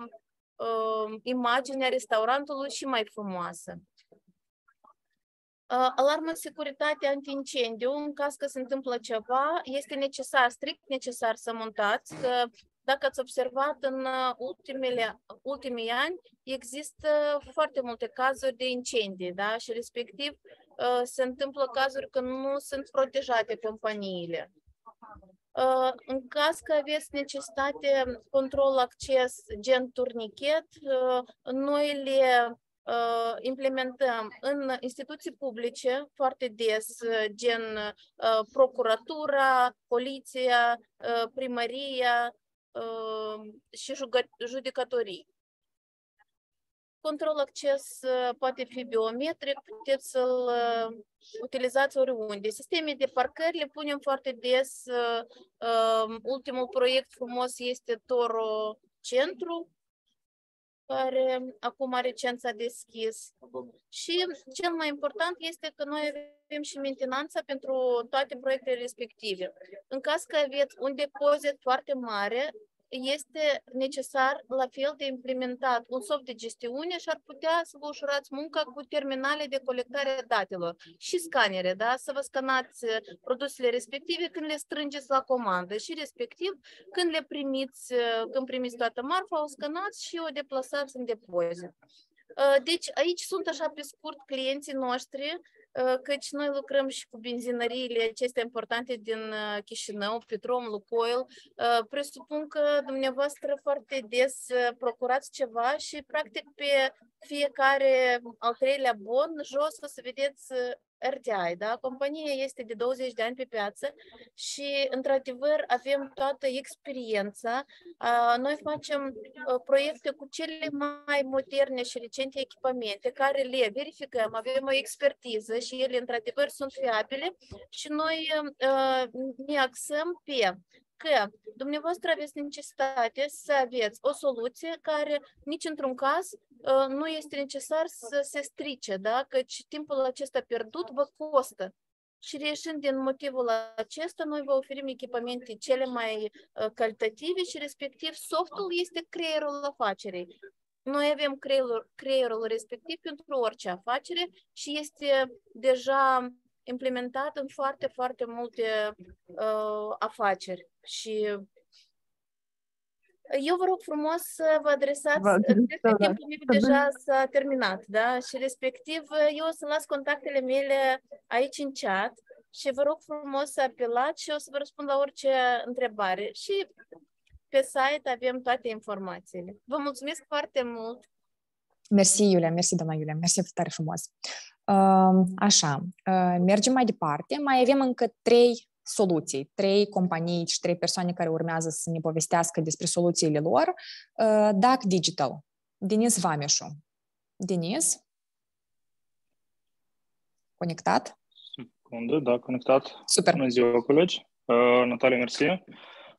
o imagine a restaurantului și mai frumoasă. Alarmă securitate anti-incendiu, în caz că se întâmplă ceva, este necesar, strict necesar să montați, că dacă ați observat în ultimele, ultimii ani, există foarte multe cazuri de incendii, da? și respectiv se întâmplă cazuri când nu sunt protejate companiile. În caz că aveți necesitate control acces gen turnichet, noi le implementăm în instituții publice foarte des, gen procuratura, poliția, primăria și judecătorii. Control acces poate fi biometric, puteți să-l utilizați oriunde. Sisteme de parcări le punem foarte des. Ultimul proiect frumos este Toro Centru, care acum recent s-a deschis. Și cel mai important este că noi avem și mentenanța pentru toate proiectele respective. În caz că aveți un depozit foarte mare, este necesar la fel de implementat un soft de gestiune și ar putea să vă ușurați munca cu terminale de colectare a datelor și scanere, da? să vă scanați produsele respective când le strângeți la comandă și respectiv când le primiți, când primiți toată marfa, o scanați și o deplasați în depozit. Deci aici sunt așa pe scurt clienții noștri căci noi lucrăm și cu benzinăriile acestea importante din Chișinău, Petrom, Lucoil. Presupun că dumneavoastră foarte des procurați ceva și practic pe fiecare al treilea bon jos o să vedeți RTI, da? Compania este de 20 de ani pe piață și, într-adevăr, avem toată experiența. Noi facem proiecte cu cele mai moderne și recente echipamente care le verificăm, avem o expertiză și ele, într-adevăr, sunt fiabile și noi ne axăm pe că dumneavoastră aveți necesitate să aveți o soluție care nici într-un caz nu este necesar să se strice, da? căci timpul acesta pierdut vă costă. Și reieșind din motivul acesta, noi vă oferim echipamente cele mai calitative și respectiv softul este creierul afacerii. Noi avem creierul, creierul respectiv pentru orice afacere și este deja implementat în foarte, foarte multe uh, afaceri. Și eu vă rog frumos să vă adresați, vă cred că timpul meu deja s-a terminat, da? Și respectiv eu o să las contactele mele aici în chat și vă rog frumos să apelați și o să vă răspund la orice întrebare. Și pe site avem toate informațiile. Vă mulțumesc foarte mult! Mersi, Iulia, mersi, doamna Iulia, mersi tare frumos. Așa, mergem mai departe. Mai avem încă trei soluții, trei companii și trei persoane care urmează să ne povestească despre soluțiile lor. DAC Digital, Denis Vameșu. Denis? Conectat? Secundă, da, conectat. Super. Bună ziua, colegi. Uh, Natalia, mersi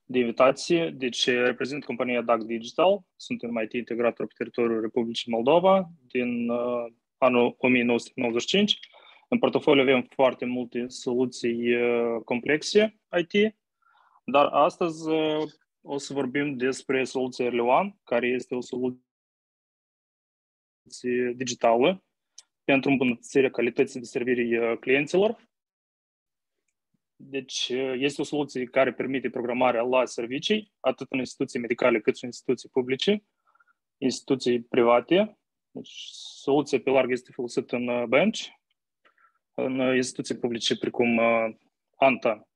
de invitație. Deci, reprezint compania DAC Digital. Suntem IT integrator pe teritoriul Republicii Moldova din uh, anul 1995. În portofoliu avem foarte multe soluții uh, complexe IT, dar astăzi uh, o să vorbim despre soluția Early One, care este o soluție digitală pentru îmbunătățirea calității de servirii uh, clienților. Deci este o soluție care permite programarea la servicii, atât în instituții medicale cât și în instituții publice, instituții private, deci, soluția pe larg este folosită în bench, în instituții publice precum ANTA,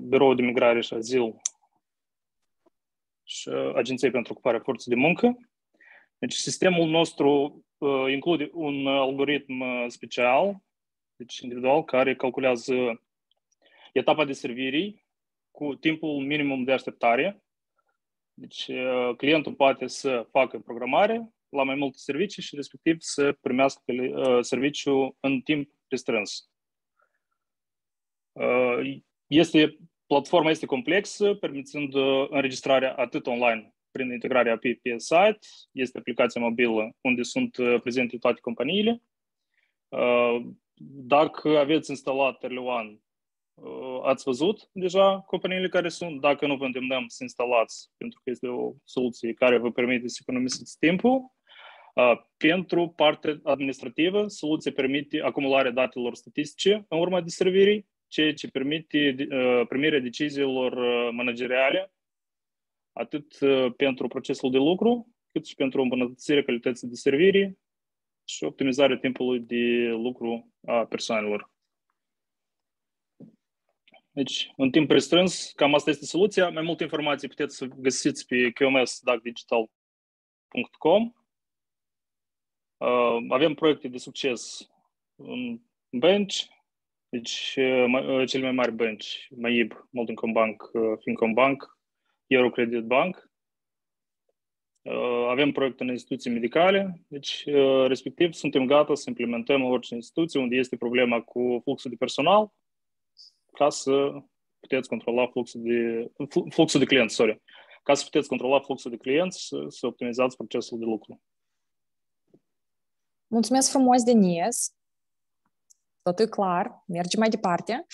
Biroul de Migrare și Azil și Agenția pentru Ocuparea Forței de Muncă. Deci sistemul nostru include un algoritm special, deci individual, care calculează etapa de servirii cu timpul minimum de așteptare deci, clientul poate să facă programare la mai multe servicii și respectiv să primească serviciul în timp restrâns. Este, platforma este complexă, permițând înregistrarea atât online prin integrarea API pe site, este aplicația mobilă unde sunt prezente toate companiile. Dacă aveți instalat Early One ați văzut deja companiile care sunt. Dacă nu, vă îndemnăm să instalați, pentru că este o soluție care vă permite să economisiți timpul. Pentru partea administrativă, soluția permite acumularea datelor statistice în urma deservirii, ceea ce permite primirea deciziilor manageriale, atât pentru procesul de lucru, cât și pentru îmbunătățirea calității de servirii și optimizarea timpului de lucru a persoanelor. Deci, în timp restrâns, cam asta este soluția. Mai multe informații puteți să găsiți pe qmsdacdigital.com. Uh, avem proiecte de succes în bench, deci uh, cele mai mari bench, MAIB, Moltencom Bank, uh, Fincom Bank, Eurocredit Bank. Avem proiecte în instituții medicale, deci respectiv suntem gata să implementăm orice instituție unde este problema cu fluxul de personal ca să puteți controla fluxul de, fluxul de clienți, sorry, ca să puteți controla fluxul de clienți să, să optimizați procesul de lucru. Mulțumesc frumos, Denis. Totul clar, mergem mai departe.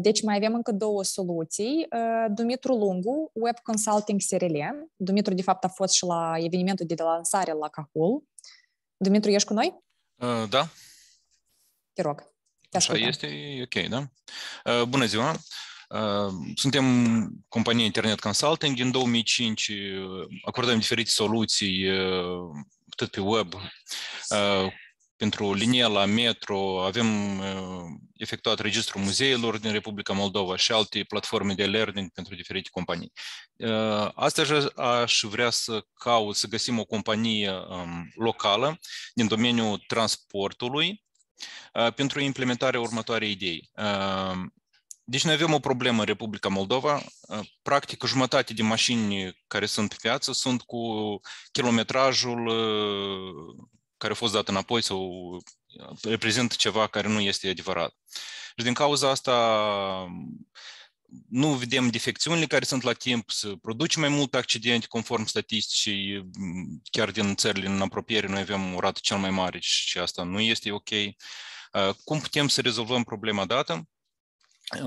Deci mai avem încă două soluții. Dumitru Lungu, Web Consulting SRL. Dumitru, de fapt, a fost și la evenimentul de lansare la Cahul. Dumitru, ești cu noi? Da. Te rog. Te Așa este, e ok, da? Bună ziua! Suntem companie Internet Consulting. În 2005 acordăm diferite soluții atât pe web, pentru linia la metro, avem uh, efectuat registrul muzeilor din Republica Moldova și alte platforme de learning pentru diferite companii. Uh, astăzi aș vrea să caut să găsim o companie um, locală din domeniul transportului uh, pentru implementarea următoarei idei. Deci noi avem o problemă în Republica Moldova. Practic, jumătate de mașini care sunt pe piață sunt cu kilometrajul care a fost dat înapoi sau reprezintă ceva care nu este adevărat. Și din cauza asta nu vedem defecțiunile care sunt la timp, să produce mai multe accidente conform statisticii, chiar din țările în apropiere noi avem o rată cel mai mare și asta nu este ok. Cum putem să rezolvăm problema dată?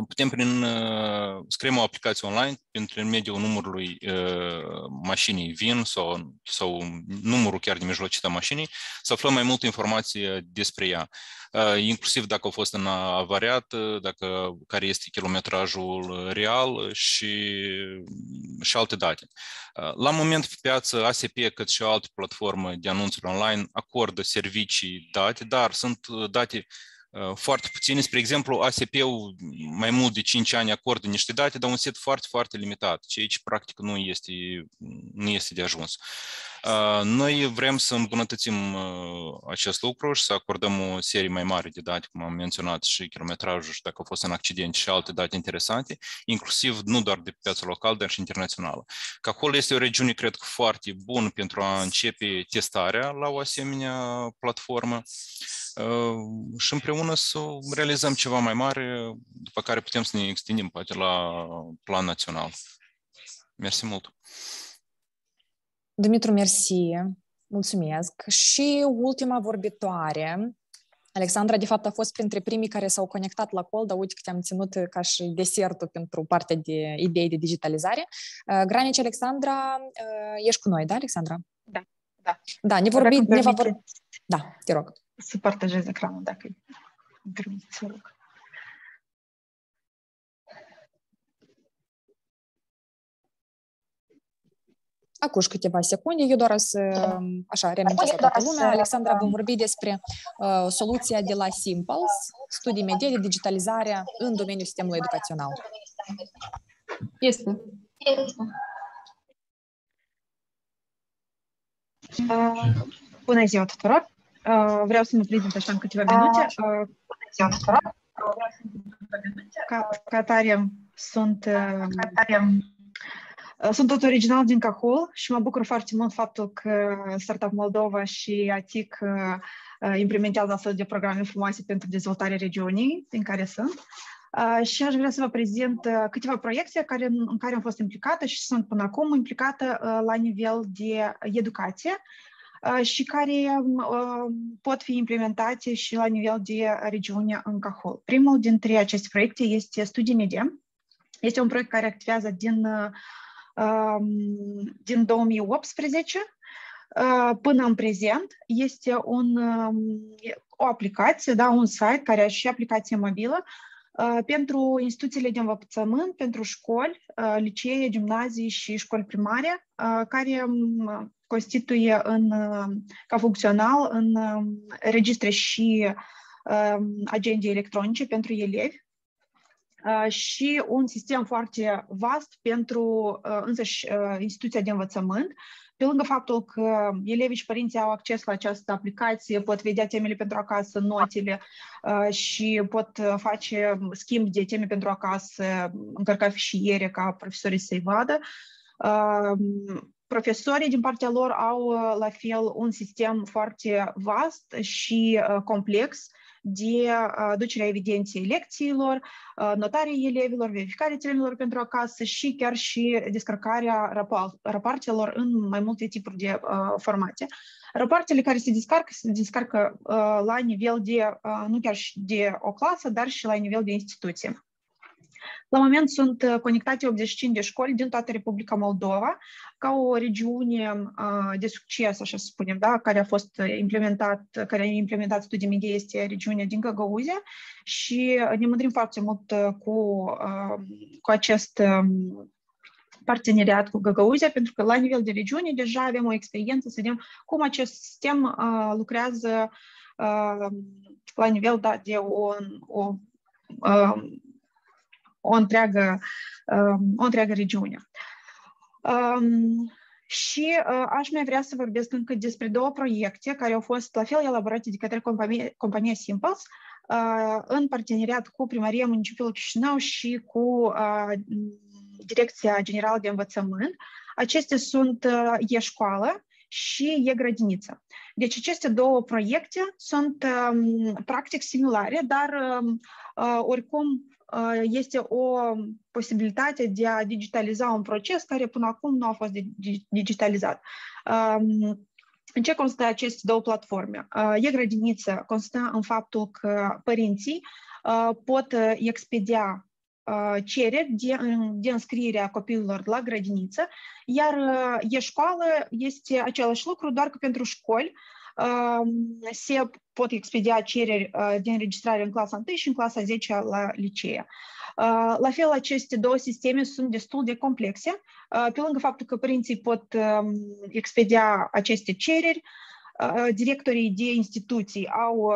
Putem prin, uh, scriem o aplicație online prin intermediul numărului uh, mașinii VIN sau, sau numărul chiar de mijlocită a mașinii, să aflăm mai multe informații despre ea, uh, inclusiv dacă a fost în avariat, dacă, care este kilometrajul real și, și alte date. La moment pe piață ASP cât și o altă platformă de anunțuri online acordă servicii date, dar sunt date foarte puține. Spre exemplu, ASP-ul mai mult de 5 ani acordă niște date, dar un set foarte, foarte limitat, ceea ce practic nu este, nu este de ajuns. Noi vrem să îmbunătățim acest lucru și să acordăm o serie mai mare de date, cum am menționat, și kilometrajul și dacă a fost un accident și alte date interesante, inclusiv nu doar de piața locală, dar și internațională. Cahol este o regiune, cred că, foarte bună pentru a începe testarea la o asemenea platformă și împreună să realizăm ceva mai mare, după care putem să ne extindem poate la plan național. Mersi mult! Dumitru, mersi, mulțumesc. Și ultima vorbitoare, Alexandra, de fapt, a fost printre primii care s-au conectat la call, dar uite că te-am ținut ca și desertul pentru partea de idei de digitalizare. Granici, Alexandra, ești cu noi, da, Alexandra? Da, da. Da, ne vorbi, ne va vorbi. Da, te rog. Să partajez ecranul, dacă îmi permiteți, vă rog. Acuși câteva secunde, eu doar să, așa, reamintesc toată lumea. Alexandra, vom vorbi despre uh, soluția de la Simples, studii medie de digitalizare în domeniul sistemului educațional. Este. Uh, bună ziua tuturor! Uh, vreau să mă prezint așa în câteva minute. Uh, bună ziua tuturor! Ca, ca tare sunt... Uh, ca tare sunt tot original din Cahul și mă bucur foarte mult faptul că Startup Moldova și ATIC implementează astfel de programe frumoase pentru dezvoltarea regiunii din care sunt. Și aș vrea să vă prezint câteva proiecte care, în care am fost implicată și sunt până acum implicată la nivel de educație și care pot fi implementate și la nivel de regiune în Cahul. Primul dintre aceste proiecte este Studii Media. Este un proiect care activează din din 2018 până în prezent. Este un, o aplicație, da, un site care are și aplicație mobilă pentru instituțiile de învățământ, pentru școli, licee, gimnazii și școli primare, care constituie în, ca funcțional în registre și agende electronice pentru elevi. Și un sistem foarte vast pentru însăși instituția de învățământ, pe lângă faptul că elevii și părinții au acces la această aplicație, pot vedea temele pentru acasă, notele și pot face schimb de teme pentru acasă, încărca fișiere ca profesorii să-i vadă, profesorii din partea lor au la fel un sistem foarte vast și complex de aducerea evidenței lecțiilor, notarea elevilor, verificarea terenilor pentru acasă și chiar și descărcarea rapoartelor în mai multe tipuri de formate. Rapoartele care se descarcă, se descarcă la nivel de, nu chiar și de o clasă, dar și la nivel de instituție. La moment sunt conectate 85 de școli din toată Republica Moldova, ca o regiune de succes, așa să spunem, da? care a fost implementat, care a implementat studii medie este regiunea din Găgăuzia și ne mândrim foarte mult cu, cu acest parteneriat cu Găgăuzia, pentru că la nivel de regiune deja avem o experiență să vedem cum acest sistem uh, lucrează uh, la nivel da, de o, o uh, o întreagă, o întreagă regiune. Um, și uh, aș mai vrea să vorbesc încă despre două proiecte care au fost la fel elaborate de către companie, compania Simples uh, în parteneriat cu Primăria Municipiului Chișinău și cu uh, Direcția Generală de Învățământ. Acestea sunt uh, e-școală și e-grădiniță. Deci aceste două proiecte sunt um, practic similare, dar um, uh, oricum este o posibilitate de a digitaliza un proces care până acum nu a fost digitalizat. În ce constă aceste două platforme? E-grădiniță constă în faptul că părinții pot expedia cereri de, de înscriere a copiilor la grădiniță, iar e-școală este același lucru, doar că pentru școli se pot expedia cereri de înregistrare în clasa 1 și în clasa 10 la licee. La fel, aceste două sisteme sunt destul de complexe, pe lângă faptul că părinții pot expedia aceste cereri, directorii de instituții au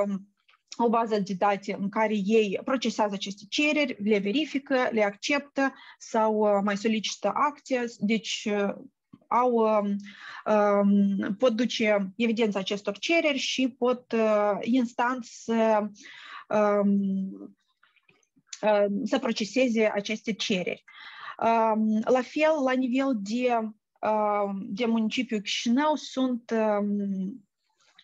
o bază de date în care ei procesează aceste cereri, le verifică, le acceptă sau mai solicită acte, deci au, um, pot duce evidența acestor cereri și pot uh, instant să, um, uh, să proceseze aceste cereri. Um, la fel, la nivel de, de municipiu Chișinău sunt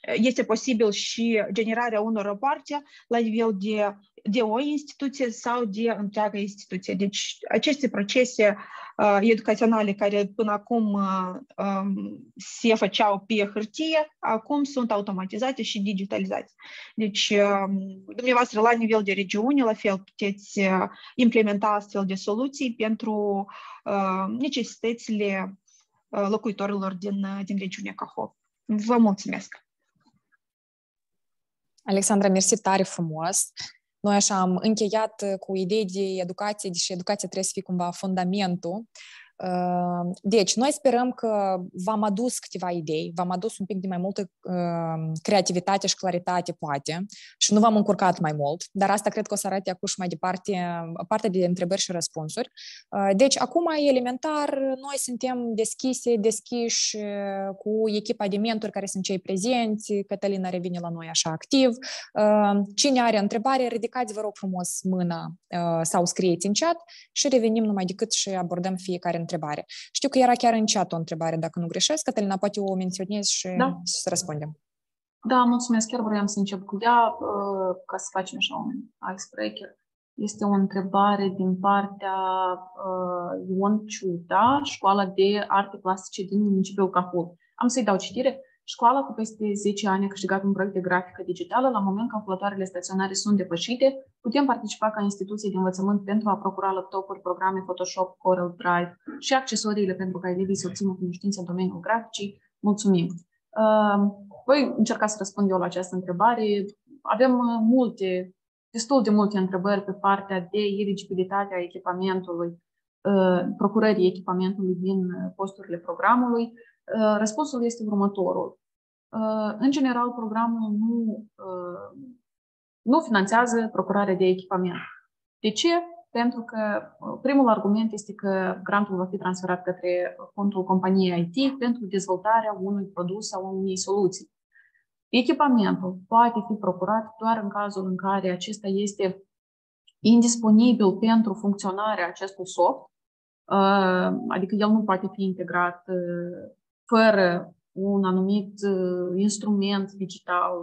este posibil și generarea unor rapoarte la nivel de, de o instituție sau de întreaga instituție. Deci aceste procese uh, educaționale care până acum uh, um, se făceau pe hârtie, acum sunt automatizate și digitalizate. Deci uh, dumneavoastră la nivel de regiune, la fel puteți uh, implementa astfel de soluții pentru uh, necesitățile uh, locuitorilor din, uh, din regiunea Cahov. Vă mulțumesc! Alexandra, mersi tare frumos. Noi așa am încheiat cu idei de educație, deși educația trebuie să fie cumva fundamentul deci, noi sperăm că v-am adus câteva idei, v-am adus un pic de mai multă creativitate și claritate, poate, și nu v-am încurcat mai mult, dar asta cred că o să arate acum și mai departe partea de întrebări și răspunsuri. Deci, acum, elementar, noi suntem deschise, deschiși cu echipa de mentori care sunt cei prezenți, Cătălina revine la noi așa activ. Cine are întrebare, ridicați, vă rog frumos, mâna sau scrieți în chat și revenim numai decât și abordăm fiecare întrebare. Știu că era chiar în chat o întrebare, dacă nu greșesc. Cătălina, poate o menționez și da. să răspundem. Da, mulțumesc. Chiar vreau să încep cu ea, uh, ca să facem așa un icebreaker. Este o întrebare din partea uh, Ion Ciuda, Școala de Arte Plastice din municipiul Cahul. Am să-i dau citire. Școala cu peste 10 ani a câștigat un proiect de grafică digitală. La moment calculatoarele staționare sunt depășite. Putem participa ca instituție de învățământ pentru a procura laptopuri, programe Photoshop, Corel Drive și accesoriile pentru ca elevii să obțină cunoștințe în domeniul graficii. Mulțumim! Uh, voi încerca să răspund eu la această întrebare. Avem uh, multe, destul de multe întrebări pe partea de eligibilitatea echipamentului, uh, procurării echipamentului din posturile programului. Uh, răspunsul este următorul. Uh, în general, programul nu, uh, nu finanțează procurarea de echipament. De ce? Pentru că primul argument este că grantul va fi transferat către fondul companiei IT pentru dezvoltarea unui produs sau unei soluții. Echipamentul poate fi procurat doar în cazul în care acesta este indisponibil pentru funcționarea acestui soft adică el nu poate fi integrat fără un anumit instrument digital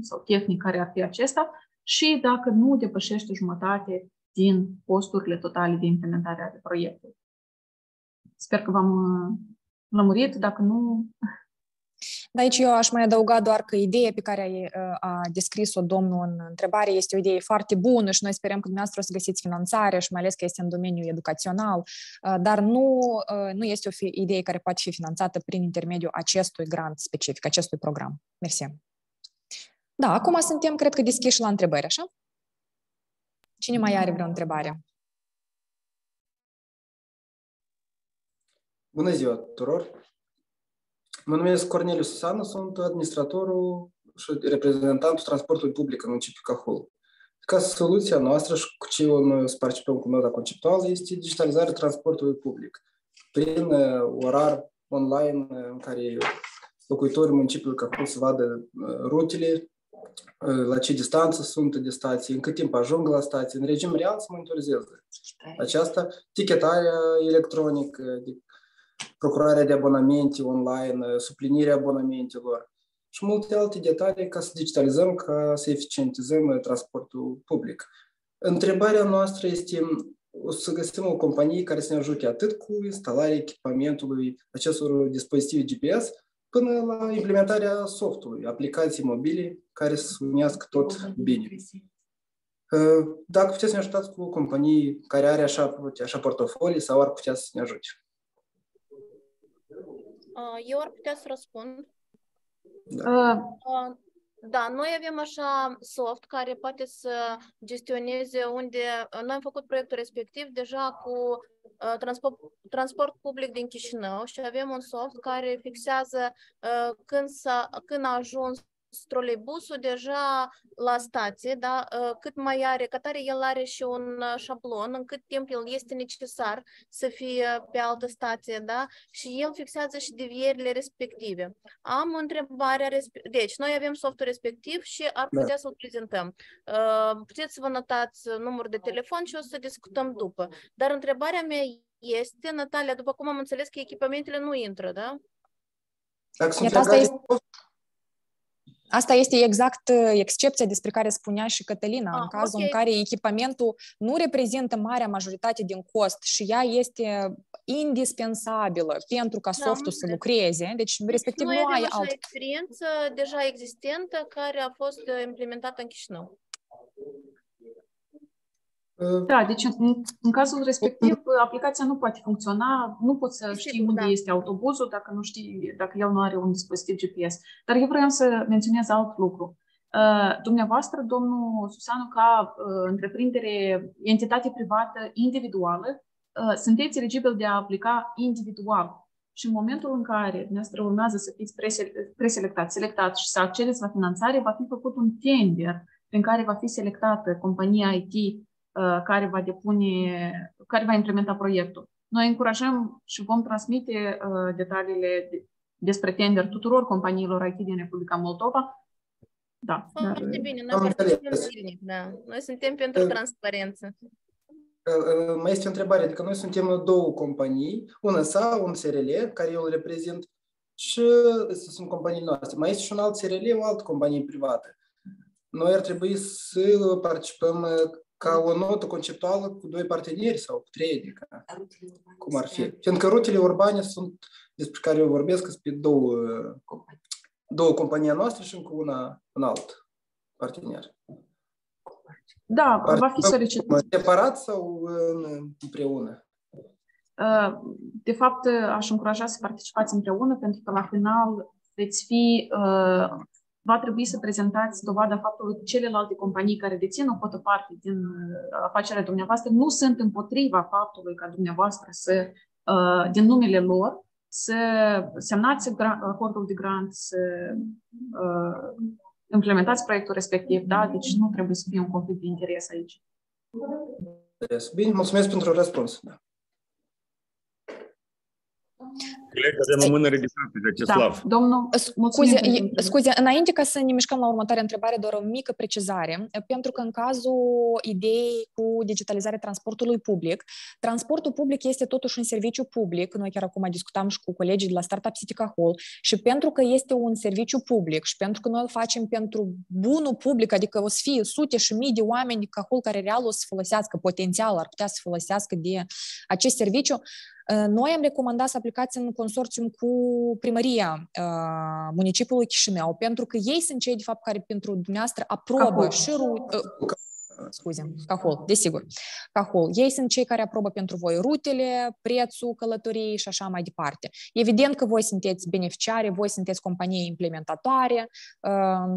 sau tehnic care ar fi acesta și dacă nu depășește jumătate din costurile totale de implementare ale proiectului. Sper că v-am lămurit, dacă nu, de aici eu aș mai adăuga doar că ideea pe care a descris-o domnul în întrebare este o idee foarte bună și noi sperăm că dumneavoastră o să găsiți finanțare și mai ales că este în domeniul educațional, dar nu, nu este o idee care poate fi finanțată prin intermediul acestui grant specific, acestui program. Mersi. Da, acum suntem, cred că, deschiși la întrebări, așa? Cine mai are vreo întrebare? Bună ziua tuturor! Mă numesc Corneliu Susanu, sunt administratorul și reprezentantul transportului public în municipiul Cahul. Ca soluția noastră și cu ce noi să participăm cu nota conceptuală este digitalizarea transportului public prin orar online în care locuitorii municipiului Cahul să vadă rutele, la ce distanță sunt de stații, în cât timp ajung la stație, în regim real să monitorizeze aceasta, tichetarea electronică, procurarea de abonamente online, suplinirea abonamentelor și multe alte detalii ca să digitalizăm, ca să eficientizăm transportul public. Întrebarea noastră este o să găsim o companie care să ne ajute atât cu instalarea echipamentului acestor dispozitive GPS, până la implementarea softului, aplicații mobile care să unească tot bine. Dacă puteți să ne ajutați cu companii care are așa, așa portofolii sau ar putea să ne ajute. Eu ar putea să răspund. Da. Da, noi avem așa soft care poate să gestioneze unde noi am făcut proiectul respectiv deja cu uh, transport, transport public din Chișinău și avem un soft care fixează uh, când, s-a, când a ajuns troleibusul deja la stație, da, cât mai are, că tare el are și un șablon, în cât timp el este necesar să fie pe altă stație, da, și el fixează și devierile respective. Am întrebarea, deci noi avem softul respectiv și ar putea da. să-l prezentăm. Puteți să vă notați numărul de telefon și o să discutăm după. Dar întrebarea mea este, Natalia, după cum am înțeles că echipamentele nu intră, da? Dacă sunt asta este... Asta este exact uh, excepția despre care spunea și Cătălina, ah, în cazul okay. în care echipamentul nu reprezintă marea majoritate din cost și ea este indispensabilă pentru ca da, softul să lucreze, deci, deci respectiv nu ai alt... experiență deja existentă care a fost uh, implementată în Chișinău. Da, deci în, în cazul respectiv aplicația nu poate funcționa, nu poți să știi unde da. este autobuzul dacă nu știi, dacă el nu are un dispozitiv GPS. Dar eu vreau să menționez alt lucru. Uh, dumneavoastră, domnul Susanu, ca uh, întreprindere, entitate privată individuală, uh, sunteți eligibil de a aplica individual. Și în momentul în care dumneavoastră urmează să fiți preselectat, selectat și să accedeți la finanțare, va fi făcut un tender în care va fi selectată compania IT Uh, care va depune, care va implementa proiectul. Noi încurajăm și vom transmite uh, detaliile despre tender tuturor companiilor IT din Republica Moldova. Da. Foarte dar... bine, noi participăm zilnic, da. Noi suntem pentru transparență. Mai este o întrebare, adică noi suntem două companii, una sa, un SRL, care eu îl reprezint, și sunt companii noastre. Mai este și un alt SRL, o altă companie privată. Noi ar trebui să participăm ca o notă conceptuală cu doi parteneri sau cu trei, adică cum ar fi. Fiindcă rutele urbane sunt, despre care eu vorbesc, sunt pe două, două companii noastre și încă una, un alt partener. Da, Part- va fi solicitat. Separat sau împreună? Uh, de fapt, aș încuraja să participați împreună, pentru că la final veți fi uh, va trebui să prezentați dovada faptului că celelalte companii care dețin o cotă parte din uh, afacerea dumneavoastră nu sunt împotriva faptului ca dumneavoastră să, uh, din numele lor, să semnați acordul de grant, să uh, implementați proiectul respectiv, da? Deci nu trebuie să fie un conflict de interes aici. Bine, mulțumesc pentru răspuns. Da. Coleg, avem o mână ridicată, Vyacheslav. Da, domnul, scuze, scuze, înainte ca să ne mișcăm la următoarea întrebare, doar o mică precizare, pentru că în cazul ideii cu digitalizarea transportului public, transportul public este totuși un serviciu public, noi chiar acum discutam și cu colegii de la Startup City Cahul, și pentru că este un serviciu public și pentru că noi îl facem pentru bunul public, adică o să fie sute și mii de oameni Cahul care real o să folosească, potențial ar putea să folosească de acest serviciu, noi am recomandat să aplicați în consorțium cu primăria uh, municipiului Chișinău, pentru că ei sunt cei, de fapt, care pentru dumneavoastră aprobă Cahol. și ru- uh, scuze, Cahol, desigur, Cahol. Ei sunt cei care aprobă pentru voi rutele, prețul călătoriei și așa mai departe. Evident că voi sunteți beneficiare, voi sunteți companie implementatoare,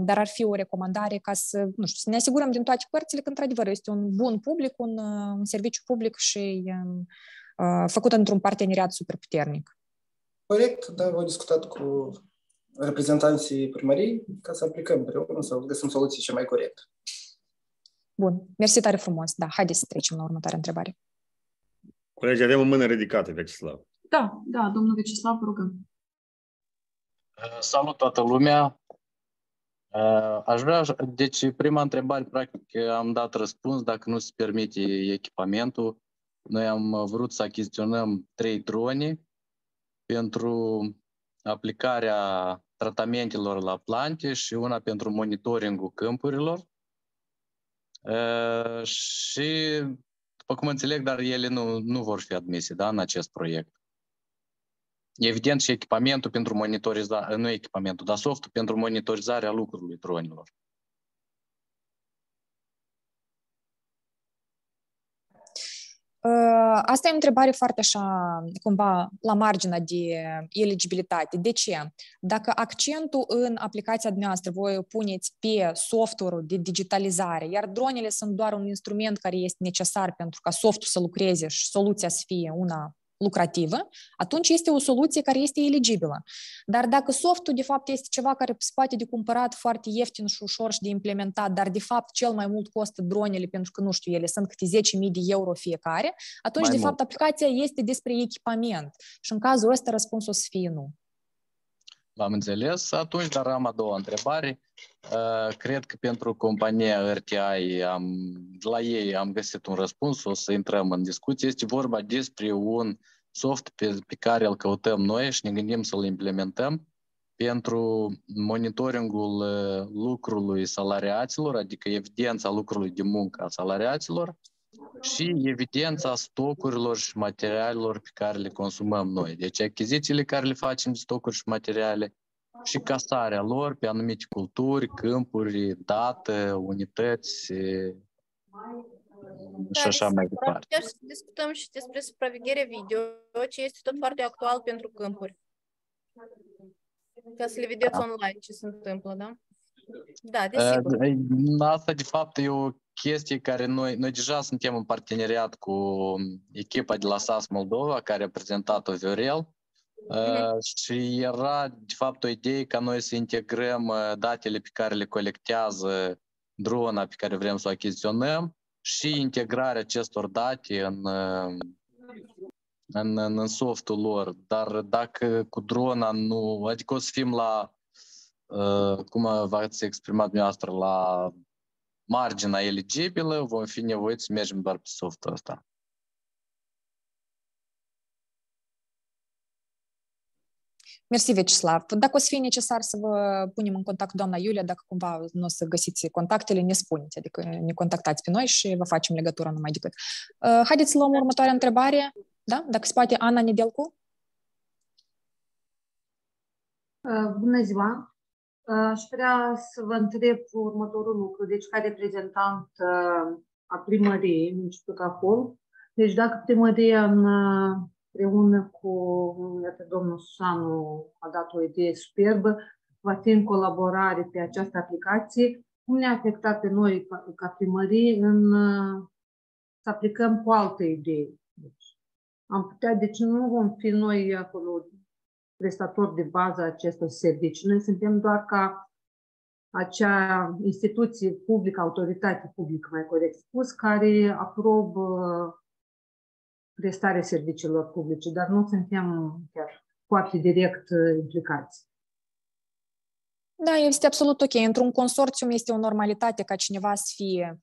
dar ar fi o recomandare ca să, nu știu, să ne asigurăm din toate părțile că, într-adevăr, este un bun public, un, un serviciu public și făcută într-un parteneriat super puternic. Corect, da, am discutat cu reprezentanții primăriei ca să aplicăm împreună, să găsim soluții ce mai corect. Bun, mersi tare frumos. Da, haideți să trecem la următoarea întrebare. Colegi, avem o mână ridicată, Vecislav. Da, da, domnul Vecislav, vă rugăm. Salut toată lumea! Aș vrea, deci prima întrebare, practic, am dat răspuns, dacă nu se permite echipamentul. Noi am vrut să achiziționăm trei drone pentru aplicarea tratamentelor la plante și una pentru monitoringul câmpurilor. Și, după cum înțeleg, dar ele nu, nu vor fi admise da, în acest proiect. Evident și echipamentul pentru monitorizare, nu echipamentul, dar softul pentru monitorizarea lucrurilor dronilor. Asta e o întrebare foarte așa, cumva, la marginea de eligibilitate. De ce? Dacă accentul în aplicația dumneavoastră voi puneți pe software de digitalizare, iar dronele sunt doar un instrument care este necesar pentru ca softul să lucreze și soluția să fie una lucrativă, atunci este o soluție care este eligibilă. Dar dacă softul, de fapt, este ceva care se poate de cumpărat foarte ieftin și ușor și de implementat, dar, de fapt, cel mai mult costă dronele, pentru că, nu știu, ele sunt câte 10.000 de euro fiecare, atunci, mai de mult. fapt, aplicația este despre echipament. Și în cazul ăsta, răspunsul o să fie nu. L-am înțeles. Atunci, dar am a doua întrebare. Cred că pentru compania RTI, am, la ei am găsit un răspuns, o să intrăm în discuție. Este vorba despre un soft pe, pe care îl căutăm noi și ne gândim să-l implementăm pentru monitoringul lucrului salariaților, adică evidența lucrului de muncă a salariaților și evidența stocurilor și materialelor pe care le consumăm noi. Deci achizițiile care le facem de stocuri și materiale și casarea lor pe anumite culturi, câmpuri, date, unități da, și așa mai departe. Chiar să discutăm și despre supraveghere video, ce este tot foarte actual pentru câmpuri. Ca să le vedeți da. online ce se întâmplă, da? Da, desigur. Asta, de fapt, e o chestie care noi, noi deja suntem în parteneriat cu echipa de la SAS Moldova, care a prezentat-o Viorel, Uh, și era, de fapt, o idee ca noi să integrăm datele pe care le colectează drona pe care vrem să o achiziționăm și integrarea acestor date în, în, în softul lor. Dar dacă cu drona nu, adică o să fim la, cum v-ați exprimat dumneavoastră, la marginea eligibilă, vom fi nevoiți să mergem doar pe softul ăsta. Mersi, Vecislav. Dacă o să fie necesar să vă punem în contact cu doamna Iulia, dacă cumva nu o să găsiți contactele, ne spuneți, adică ne contactați pe noi și vă facem legătura numai decât. Uh, haideți să luăm următoarea întrebare. Da? Dacă se poate, Ana Nedelcu? Uh, bună ziua! Uh, aș vrea să vă întreb următorul lucru. Deci, ca reprezentant a primăriei, nu știu ca deci dacă primăria în împreună cu iată, domnul Susanu a dat o idee superbă, va fi în colaborare pe această aplicație. Cum ne-a afectat pe noi ca primărie în să aplicăm cu altă idee? Deci, am putea, deci nu vom fi noi acolo prestatori de bază a acestor servicii. Noi suntem doar ca acea instituție publică, autoritate publică, mai corect spus, care aprobă prestarea serviciilor publice, dar nu suntem chiar foarte direct implicați. Da, este absolut ok. Într-un consorțium este o normalitate ca cineva să fie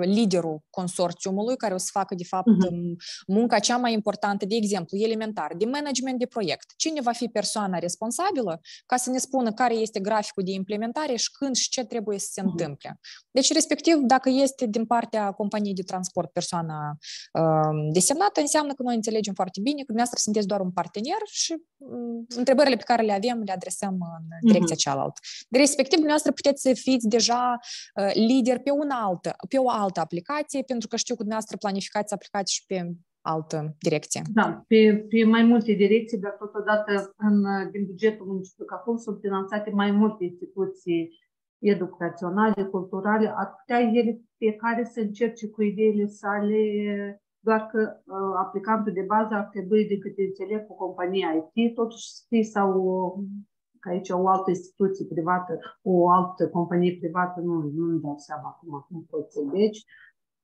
liderul consorțiumului care o să facă, de fapt, uh-huh. munca cea mai importantă, de exemplu, elementar, de management de proiect. Cine va fi persoana responsabilă ca să ne spună care este graficul de implementare și când și ce trebuie să se uh-huh. întâmple. Deci, respectiv, dacă este din partea companiei de transport persoana uh, desemnată, înseamnă că noi înțelegem foarte bine că dumneavoastră sunteți doar un partener și uh, întrebările pe care le avem le adresăm în direcția uh-huh. cealaltă. De respectiv, dumneavoastră puteți să fiți deja uh, lider pe un altă, pe o altă aplicație, pentru că știu că dumneavoastră planificați aplicați și pe altă direcție. Da, pe, pe mai multe direcții, dar totodată în, din bugetul municipiului Caful sunt finanțate mai multe instituții educaționale, culturale, ar putea ele fiecare să încerce cu ideile sale, doar că uh, aplicantul de bază ar trebui, de câte înțeleg, cu compania IT, totuși să fie sau că aici o altă instituție privată, o altă companie privată, nu, nu-mi dau seama acum cum pot să deci.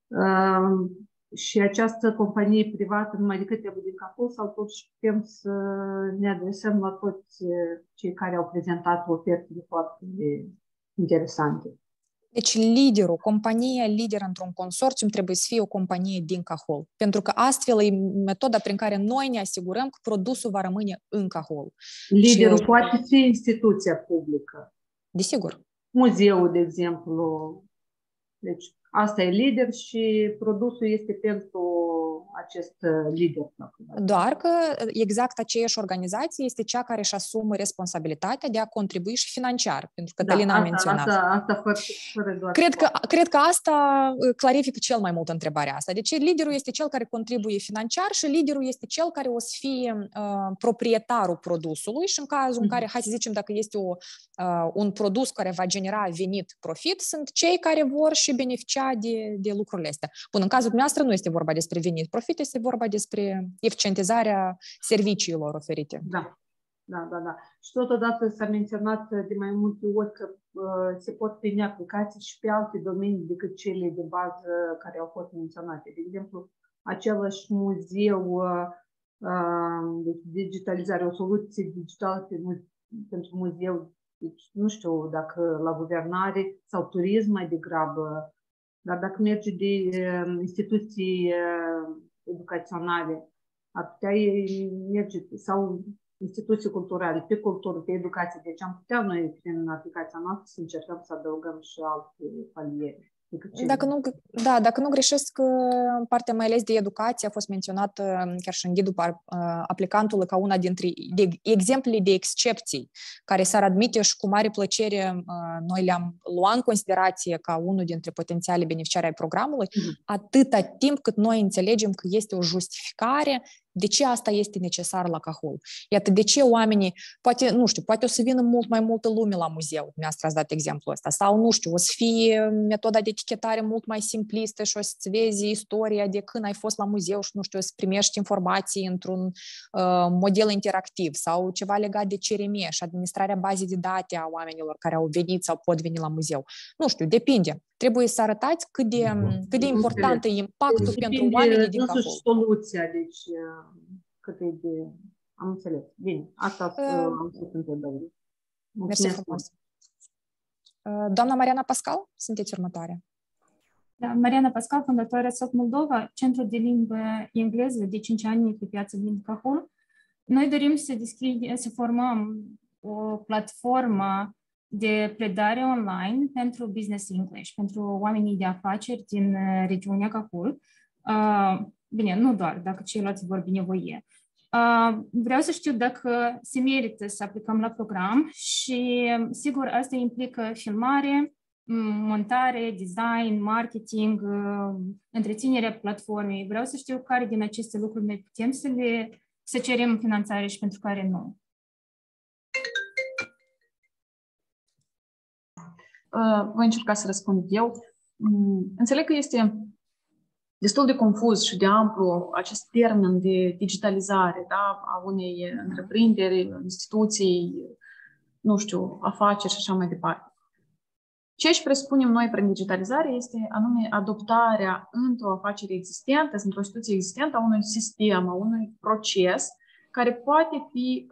Uh, și această companie privată numai decât trebuie din capul sau totuși putem să ne adresăm la toți cei care au prezentat ofertele foarte interesante. Deci liderul, compania lider într-un consorțium trebuie să fie o companie din Cahol, pentru că astfel e metoda prin care noi ne asigurăm că produsul va rămâne în Cahol. Liderul și... poate fi instituția publică. Desigur. Muzeul, de exemplu. Deci asta e lider și produsul este pentru acest uh, lider. Doar că exact aceeași organizație este cea care își asumă responsabilitatea de a contribui și financiar, pentru că Cătălina da, a menționat. Asta, asta fără, fără doar cred, că, cred că asta uh, clarifică cel mai mult întrebarea asta. Deci liderul este cel care contribuie financiar și liderul este cel care o să fie uh, proprietarul produsului și în cazul mm-hmm. în care, hai să zicem, dacă este o, uh, un produs care va genera venit, profit, sunt cei care vor și beneficia de, de lucrurile astea. Bun, în cazul dumneavoastră nu este vorba despre venit, profit, profit, este vorba despre eficientizarea serviciilor oferite. Da, da, da, da. Și totodată s-a menționat de mai multe ori că uh, se pot primi aplicații și pe alte domenii decât cele de bază care au fost menționate. De exemplu, același muzeu, uh, uh, deci digitalizare, o soluție digitală pe, pentru muzeu, deci nu știu dacă la guvernare sau turism mai degrabă, dar dacă merge de uh, instituții uh, educaționale, ar putea merge sau instituții culturale, pe cultură, pe educație. Deci am putea noi, prin aplicația noastră, să încercăm să adăugăm și alte paliere. Dacă nu, da, dacă nu greșesc, partea mai ales de educație a fost menționată chiar și în ghidul aplicantului ca una dintre de exemplele de excepții care s-ar admite și cu mare plăcere noi le-am luat în considerație ca unul dintre potențiale beneficiari ai programului, mm-hmm. atâta timp cât noi înțelegem că este o justificare de ce asta este necesar la Cahul? Iată, de ce oamenii, poate, nu știu, poate o să vină mult mai multă lume la muzeu, mi-ați dat exemplul ăsta, sau nu știu, o să fie metoda de etichetare mult mai simplistă și o să-ți vezi istoria de când ai fost la muzeu și, nu știu, să primești informații într-un uh, model interactiv sau ceva legat de CRM și administrarea bazei de date a oamenilor care au venit sau pot veni la muzeu. Nu știu, depinde. Trebuie să arătați cât de, cât de important e impactul depinde pentru oamenii din Cahul. soluția, deci cât e de... Am înțeles. Bine, asta uh, am spus întrebările. Mersi frumos. Doamna Mariana Pascal, sunteți următoarea. Da, Mariana Pascal, fondatoarea SOC Moldova, Centru de limbă engleză de 5 ani pe piața din Cahul. Noi dorim să, deschide, să formăm o platformă de predare online pentru Business English, pentru oamenii de afaceri din regiunea Cahul. Uh, bine, nu doar, dacă ceilalți vor binevoie. Uh, vreau să știu dacă se merită să aplicăm la program și, sigur, asta implică filmare, montare, design, marketing, uh, întreținerea platformei. Vreau să știu care din aceste lucruri noi putem să le să cerem finanțare și pentru care nu. Uh, voi încerca să răspund eu. Mm, înțeleg că este destul de confuz și de amplu acest termen de digitalizare da, a unei întreprinderi, instituții, nu știu, afaceri și așa mai departe. Ce își presupunem noi prin digitalizare este anume adoptarea într-o afacere existentă, într-o instituție existentă, a unui sistem, a unui proces care poate fi,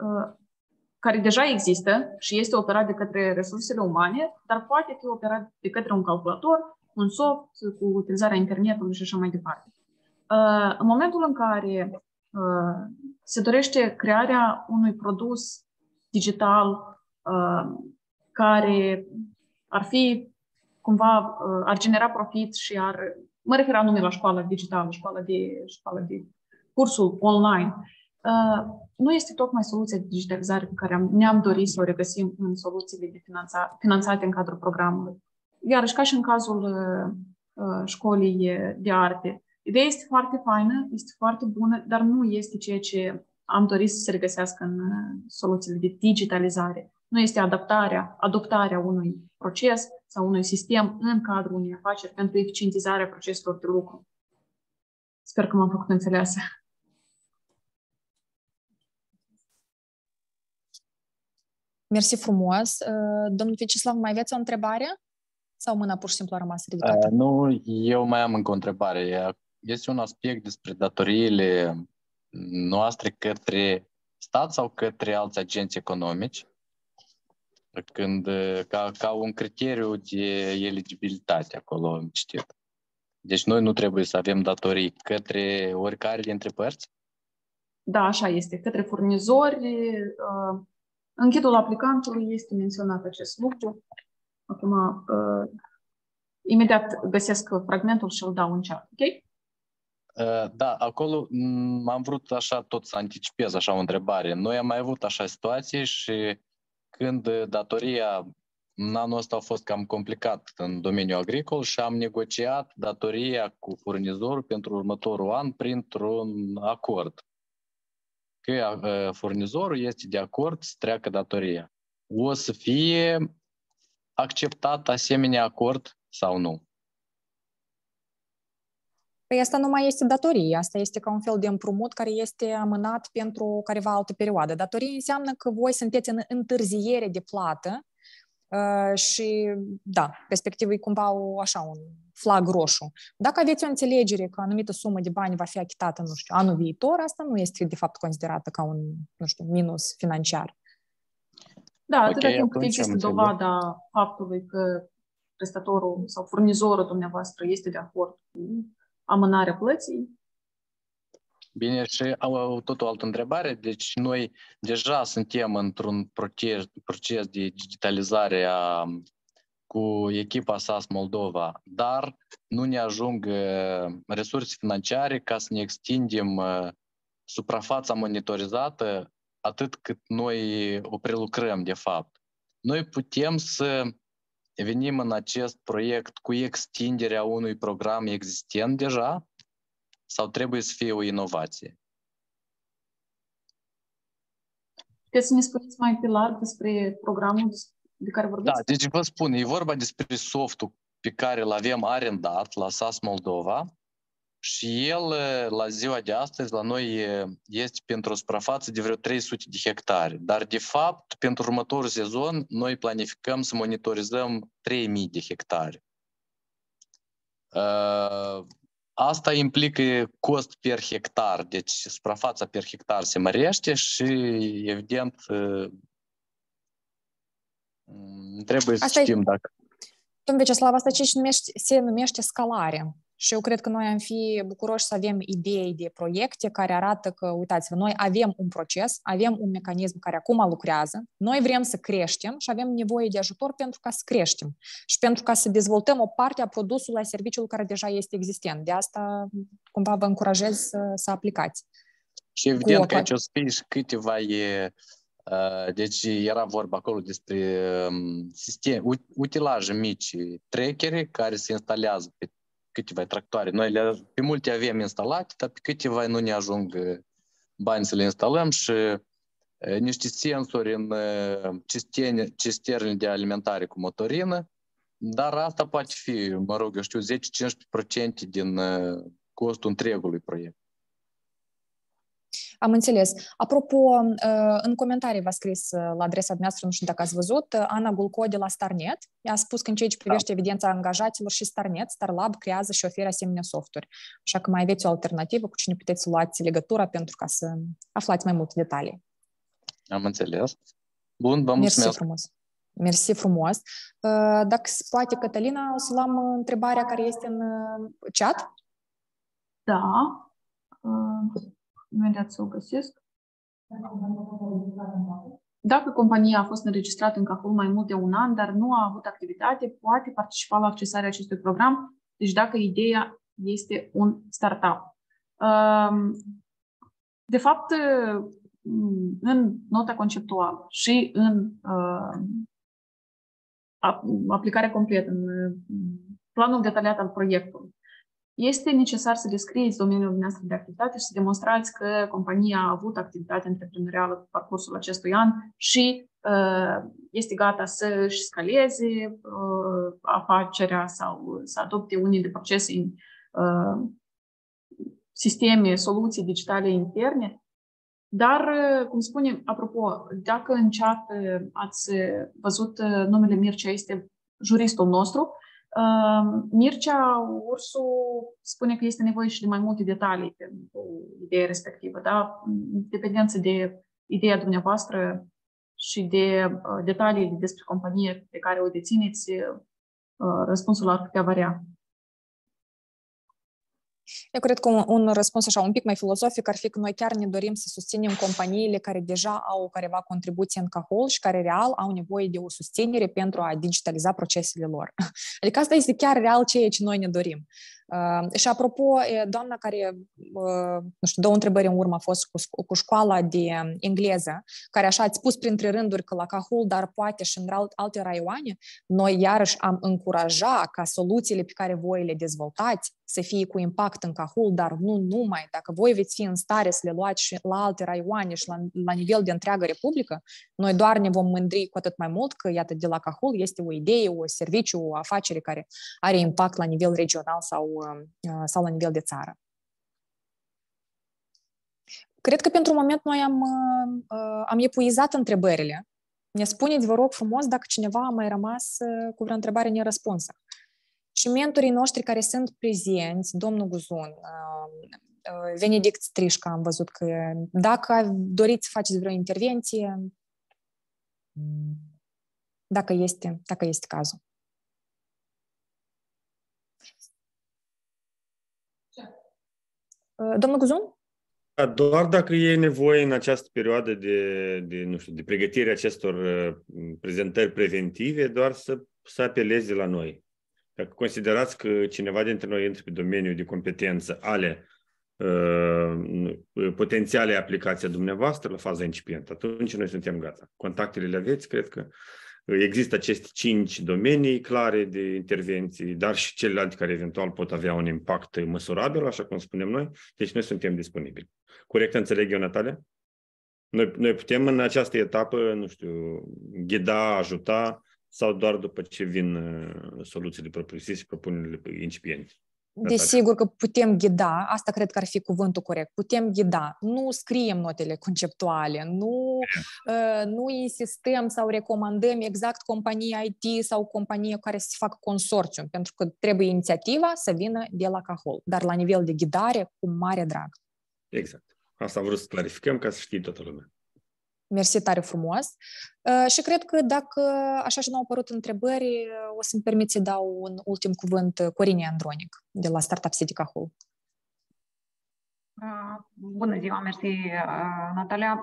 care deja există și este operat de către resursele umane, dar poate fi operat de către un calculator, un soft, cu utilizarea internetului și așa mai departe. În momentul în care se dorește crearea unui produs digital care ar fi cumva, ar genera profit și ar, mă refer anume la școala digitală, școala de, școala de cursul online, nu este tocmai soluția de digitalizare pe care am, ne-am dorit să o regăsim în soluțiile de finanța, finanțate în cadrul programului. Iarăși, ca și în cazul uh, școlii de arte, ideea este foarte faină, este foarte bună, dar nu este ceea ce am dorit să se regăsească în soluțiile de digitalizare. Nu este adaptarea, adoptarea unui proces sau unui sistem în cadrul unei afaceri pentru eficientizarea proceselor de lucru. Sper că m-am făcut înțeleasă. Mersi frumos. Domnul Vecislav, mai aveți o întrebare? Sau mâna pur și simplu a rămas ridicată? Uh, nu, eu mai am încă o întrebare. Este un aspect despre datoriile noastre către stat sau către alți agenți economici, când, ca, ca un criteriu de eligibilitate acolo am citit. Deci noi nu trebuie să avem datorii către oricare dintre părți? Da, așa este. Către furnizori, în ghidul aplicantului este menționat acest lucru. Acum, uh, imediat găsesc fragmentul și îl dau în chat, ok? Uh, da, acolo am vrut așa tot să anticipez așa o întrebare. Noi am mai avut așa situație și când datoria în anul ăsta a fost cam complicat în domeniul agricol și am negociat datoria cu furnizorul pentru următorul an printr-un acord că furnizorul este de acord să treacă datoria. O să fie acceptat asemenea acord sau nu? Păi asta nu mai este datorie, asta este ca un fel de împrumut care este amânat pentru careva altă perioadă. Datorie înseamnă că voi sunteți în întârziere de plată uh, și, da, respectiv e cumva o, așa, un flag roșu. Dacă aveți o înțelegere că o anumită sumă de bani va fi achitată, nu știu, anul viitor, asta nu este de fapt considerată ca un, nu știu, minus financiar. Da, okay, atâta timp cât există dovada faptului că prestatorul sau furnizorul dumneavoastră este de acord cu amânarea plății. Bine, și au tot o altă întrebare. Deci noi deja suntem într-un proces, proces de digitalizare a cu echipa SAS Moldova, dar nu ne ajung resurse financiare ca să ne extindem suprafața monitorizată atât cât noi o prelucrăm de fapt. Noi putem să venim în acest proiect cu extinderea unui program existent deja sau trebuie să fie o inovație? Puteți să ne spuneți mai pe larg despre programul de care vorbiți? Da, deci vă spun, e vorba despre softul pe care îl avem arendat la SAS Moldova și el, la ziua de astăzi, la noi este pentru o suprafață de vreo 300 de hectare. Dar, de fapt, pentru următorul sezon, noi planificăm să monitorizăm 3000 de hectare. Asta implică cost per hectar, deci suprafața per hectar se mărește și, evident, Trebuie să asta știm e... dacă... Domnul Veceslav, asta ce se numește, se numește scalare. Și eu cred că noi am fi bucuroși să avem idei de proiecte care arată că, uitați-vă, noi avem un proces, avem un mecanism care acum lucrează, noi vrem să creștem și avem nevoie de ajutor pentru ca să creștem și pentru ca să dezvoltăm o parte a produsului, a serviciului care deja este existent. De asta, cumva, vă încurajez să, să aplicați. Și evident că aici o să fie și câteva e, deci era vorba acolo despre sistem, utilaje mici, trecere care se instalează pe câteva tractoare. Noi le, pe multe avem instalate, dar pe câteva nu ne ajung bani să le instalăm și niște sensori în cisterne, cisterne de alimentare cu motorină, dar asta poate fi, mă rog, eu știu, 10-15% din costul întregului proiect. Am înțeles. Apropo, în comentarii v-a scris la adresa noastră, nu știu dacă ați văzut, Ana Gulco de la Starnet. Ea a spus că în ceea ce privește da. evidența angajaților și Starnet, Starlab creează și oferă asemenea softuri. Așa că mai aveți o alternativă cu cine puteți luați legătura pentru ca să aflați mai multe detalii. Am înțeles. Bun, vă mulțumesc. Mersi frumos. Mersi frumos. Dacă poate, Cătălina, o să luăm întrebarea care este în chat. Da. Imediat să o găsesc. Dacă compania a fost înregistrată în CAFUL mai mult de un an, dar nu a avut activitate, poate participa la accesarea acestui program. Deci dacă ideea este un startup. De fapt, în nota conceptuală și în aplicarea completă, în planul detaliat al proiectului, este necesar să descrieți domeniul dumneavoastră de activitate și să demonstrați că compania a avut activitate antreprenorială pe parcursul acestui an și uh, este gata să își scaleze uh, afacerea sau să adopte unii de procese în uh, sisteme, soluții digitale interne. Dar, cum spune, apropo, dacă în chat ați văzut numele Mircea, este juristul nostru, Mircea Ursu spune că este nevoie și de mai multe detalii pentru ideea respectivă, da? Dependență de ideea dumneavoastră și de detalii despre companie pe care o dețineți, răspunsul ar putea varia. Eu cred că un, un răspuns așa un pic mai filozofic ar fi că noi chiar ne dorim să susținem companiile care deja au careva contribuție în CAHOL și care real au nevoie de o susținere pentru a digitaliza procesele lor. Adică asta este chiar real ceea ce noi ne dorim. Uh, și apropo, doamna care, uh, nu știu, două întrebări în urmă a fost cu, cu școala de engleză, care așa ați spus printre rânduri că la Cahul, dar poate și în alte raioane, noi iarăși am încuraja ca soluțiile pe care voi le dezvoltați să fie cu impact în Cahul, dar nu numai. Dacă voi veți fi în stare să le luați și la alte raioane și la, la nivel de întreagă republică, noi doar ne vom mândri cu atât mai mult că, iată, de la Cahul este o idee, o serviciu, o afacere care are impact la nivel regional sau Uh, sau la nivel de țară. Cred că pentru moment noi am, uh, uh, am epuizat întrebările. Ne spuneți, vă rog frumos, dacă cineva a mai rămas cu vreo întrebare nerăspunsă. Și mentorii noștri care sunt prezenți, domnul Guzun, Venedict Strișca, am văzut că dacă doriți să faceți vreo intervenție, dacă este, dacă este cazul. Domnul Guzun? Da, doar dacă e nevoie în această perioadă de, de, nu știu, de pregătire acestor prezentări preventive, doar să, să apeleze la noi. Dacă considerați că cineva dintre noi intră pe domeniul de competență ale uh, potențiale aplicații a dumneavoastră la faza incipientă, atunci noi suntem gata. Contactele le aveți, cred că Există aceste cinci domenii clare de intervenții, dar și celelalte care eventual pot avea un impact măsurabil, așa cum spunem noi. Deci noi suntem disponibili. Corect înțeleg eu, Natalia? Noi, noi putem în această etapă, nu știu, ghida, ajuta sau doar după ce vin uh, soluțiile propriu-zise și propunerile incipiente? Desigur că putem ghida, asta cred că ar fi cuvântul corect, putem ghida, nu scriem notele conceptuale, nu, uh, nu insistăm sau recomandăm exact compania IT sau compania care să facă consorțium, pentru că trebuie inițiativa să vină de la Cahol, dar la nivel de ghidare, cu mare drag. Exact. Asta am vrut să clarificăm ca să știe toată lumea. Mersi tare frumos. Și cred că dacă așa și nu au apărut întrebări, o să-mi permit să dau un ultim cuvânt Corinei Andronic de la Startup City Cahul. Bună ziua, mersi, Natalia.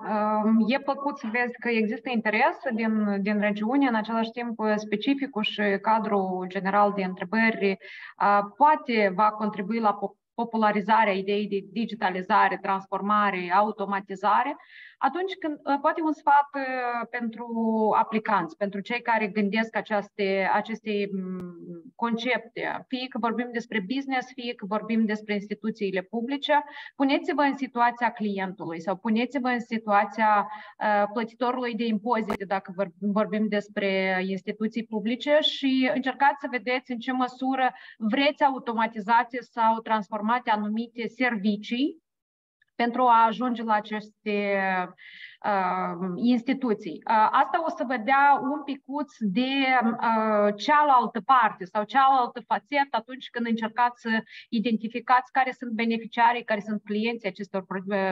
E plăcut să vezi că există interes din, din regiune, în același timp specificul și cadrul general de întrebări poate va contribui la popularizarea ideii de digitalizare, transformare, automatizare, atunci când uh, poate un sfat uh, pentru aplicanți, pentru cei care gândesc aceste, aceste mm, concepte, fie că vorbim despre business, fie că vorbim despre instituțiile publice, puneți-vă în situația clientului sau puneți-vă în situația uh, plătitorului de impozite, dacă vorbim despre instituții publice și încercați să vedeți în ce măsură vreți automatizație sau transformate anumite servicii pentru a ajunge la aceste uh, instituții. Uh, asta o să vă dea un picuț de uh, cealaltă parte sau cealaltă fațetă atunci când încercați să identificați care sunt beneficiarii, care sunt clienții acestor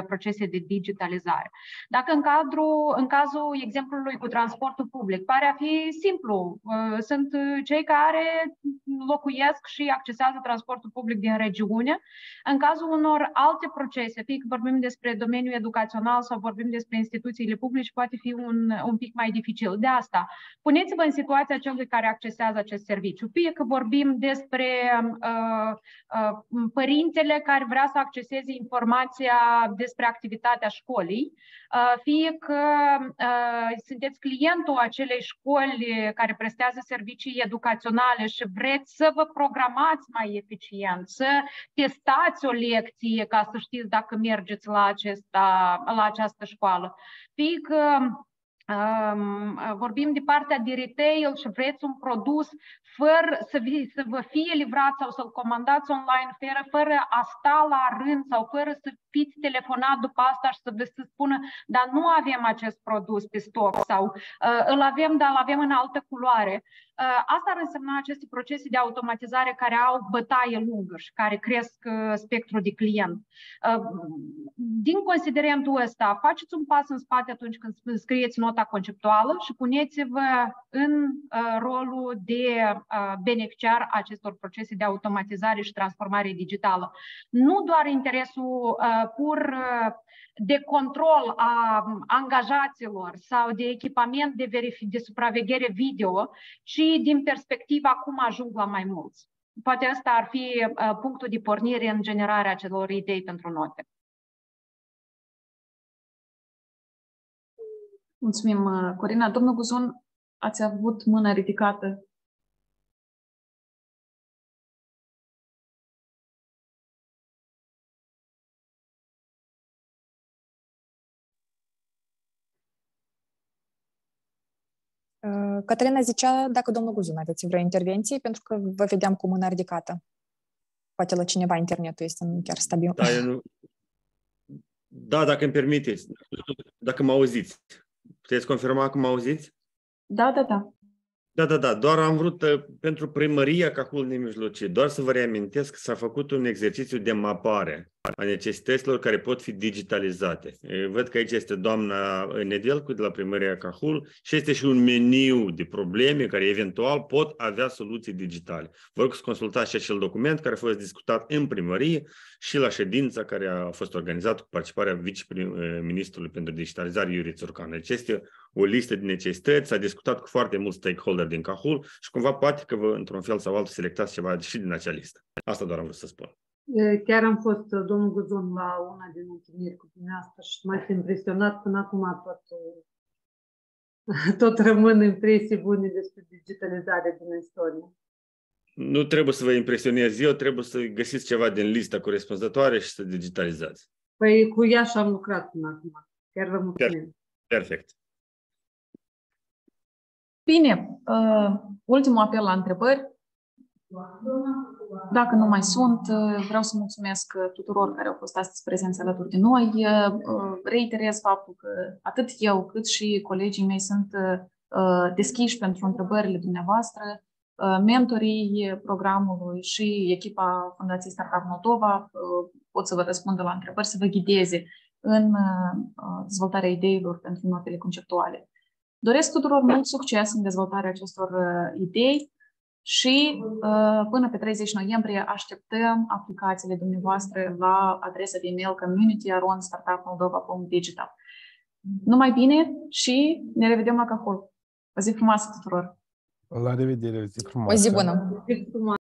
procese de digitalizare. Dacă în, cadru, în cazul exemplului cu transportul public pare a fi simplu, sunt cei care locuiesc și accesează transportul public din regiune. În cazul unor alte procese, fie că vorbim despre domeniul educațional sau vorbim despre instituții instituțiile publice poate fi un, un pic mai dificil. De asta, puneți-vă în situația celui care accesează acest serviciu. Fie că vorbim despre uh, uh, părintele care vrea să acceseze informația despre activitatea școlii, uh, fie că uh, sunteți clientul acelei școli care prestează servicii educaționale și vreți să vă programați mai eficient, să testați o lecție ca să știți dacă mergeți la, acesta, la această școală fie că um, vorbim de partea de retail și vreți un produs fără să, vi, să vă fie livrat sau să-l comandați online, fără, fără a sta la rând sau fără să fiți telefonat după asta și să vă să spună, dar nu avem acest produs pe stoc sau uh, îl avem, dar îl avem în altă culoare. Uh, asta ar însemna aceste procese de automatizare care au bătaie lungă și care cresc uh, spectrul de client. Uh, din considerentul ăsta, faceți un pas în spate atunci când scrieți nota conceptuală și puneți-vă în uh, rolul de beneficiar acestor procese de automatizare și transformare digitală. Nu doar interesul pur de control a angajaților sau de echipament de, verific- de supraveghere video, ci din perspectiva cum ajung la mai mulți. Poate asta ar fi punctul de pornire în generarea acelor idei pentru note. Mulțumim, Corina. Domnul Guzon, ați avut mâna ridicată Cătălina zicea dacă domnul Guzun aveți vreo intervenție, pentru că vă vedeam cu mâna ridicată. Poate la cineva internetul este chiar stabil. Da, eu nu... da, dacă îmi permiteți, dacă mă auziți. Puteți confirma că mă auziți? Da, da, da. Da, da, da. Doar am vrut uh, pentru primăria Cahul Nemijlocit, doar să vă reamintesc că s-a făcut un exercițiu de mapare a necesităților care pot fi digitalizate. Văd că aici este doamna Nedelcu de la primăria Cahul și este și un meniu de probleme care eventual pot avea soluții digitale. Vă rog să consultați și acel document care a fost discutat în primărie și la ședința care a fost organizată cu participarea viceministrului pentru digitalizare Iuri Țurcan. Deci este o listă de necesități, s-a discutat cu foarte mulți stakeholder din Cahul și cumva poate că vă, într-un fel sau altul, selectați ceva și din acea listă. Asta doar am vrut să spun. Chiar am fost, domnul Guzon, la una din întâlniri cu dumneavoastră și m-ați impresionat până acum tot, tot rămân impresii bune despre digitalizare din istorie. Nu trebuie să vă impresionez eu, trebuie să găsiți ceva din lista corespunzătoare și să digitalizați. Păi cu ea și am lucrat până acum. Chiar vă mulțumim. Perfect. Bine, uh, ultimul apel la întrebări. Dacă nu mai sunt, vreau să mulțumesc tuturor care au fost astăzi prezenți alături de noi. Reiterez faptul că atât eu cât și colegii mei sunt deschiși pentru întrebările dumneavoastră. Mentorii programului și echipa Fundației Startup Moldova pot să vă răspundă la întrebări, să vă ghideze în dezvoltarea ideilor pentru notele conceptuale. Doresc tuturor mult succes în dezvoltarea acestor idei și uh, până pe 30 noiembrie așteptăm aplicațiile dumneavoastră la adresa de e-mail community.startupmoldova.digital. Numai bine și ne revedem la Cahol. O zi frumoasă tuturor! La revedere, o zi frumoasă! O zi bună!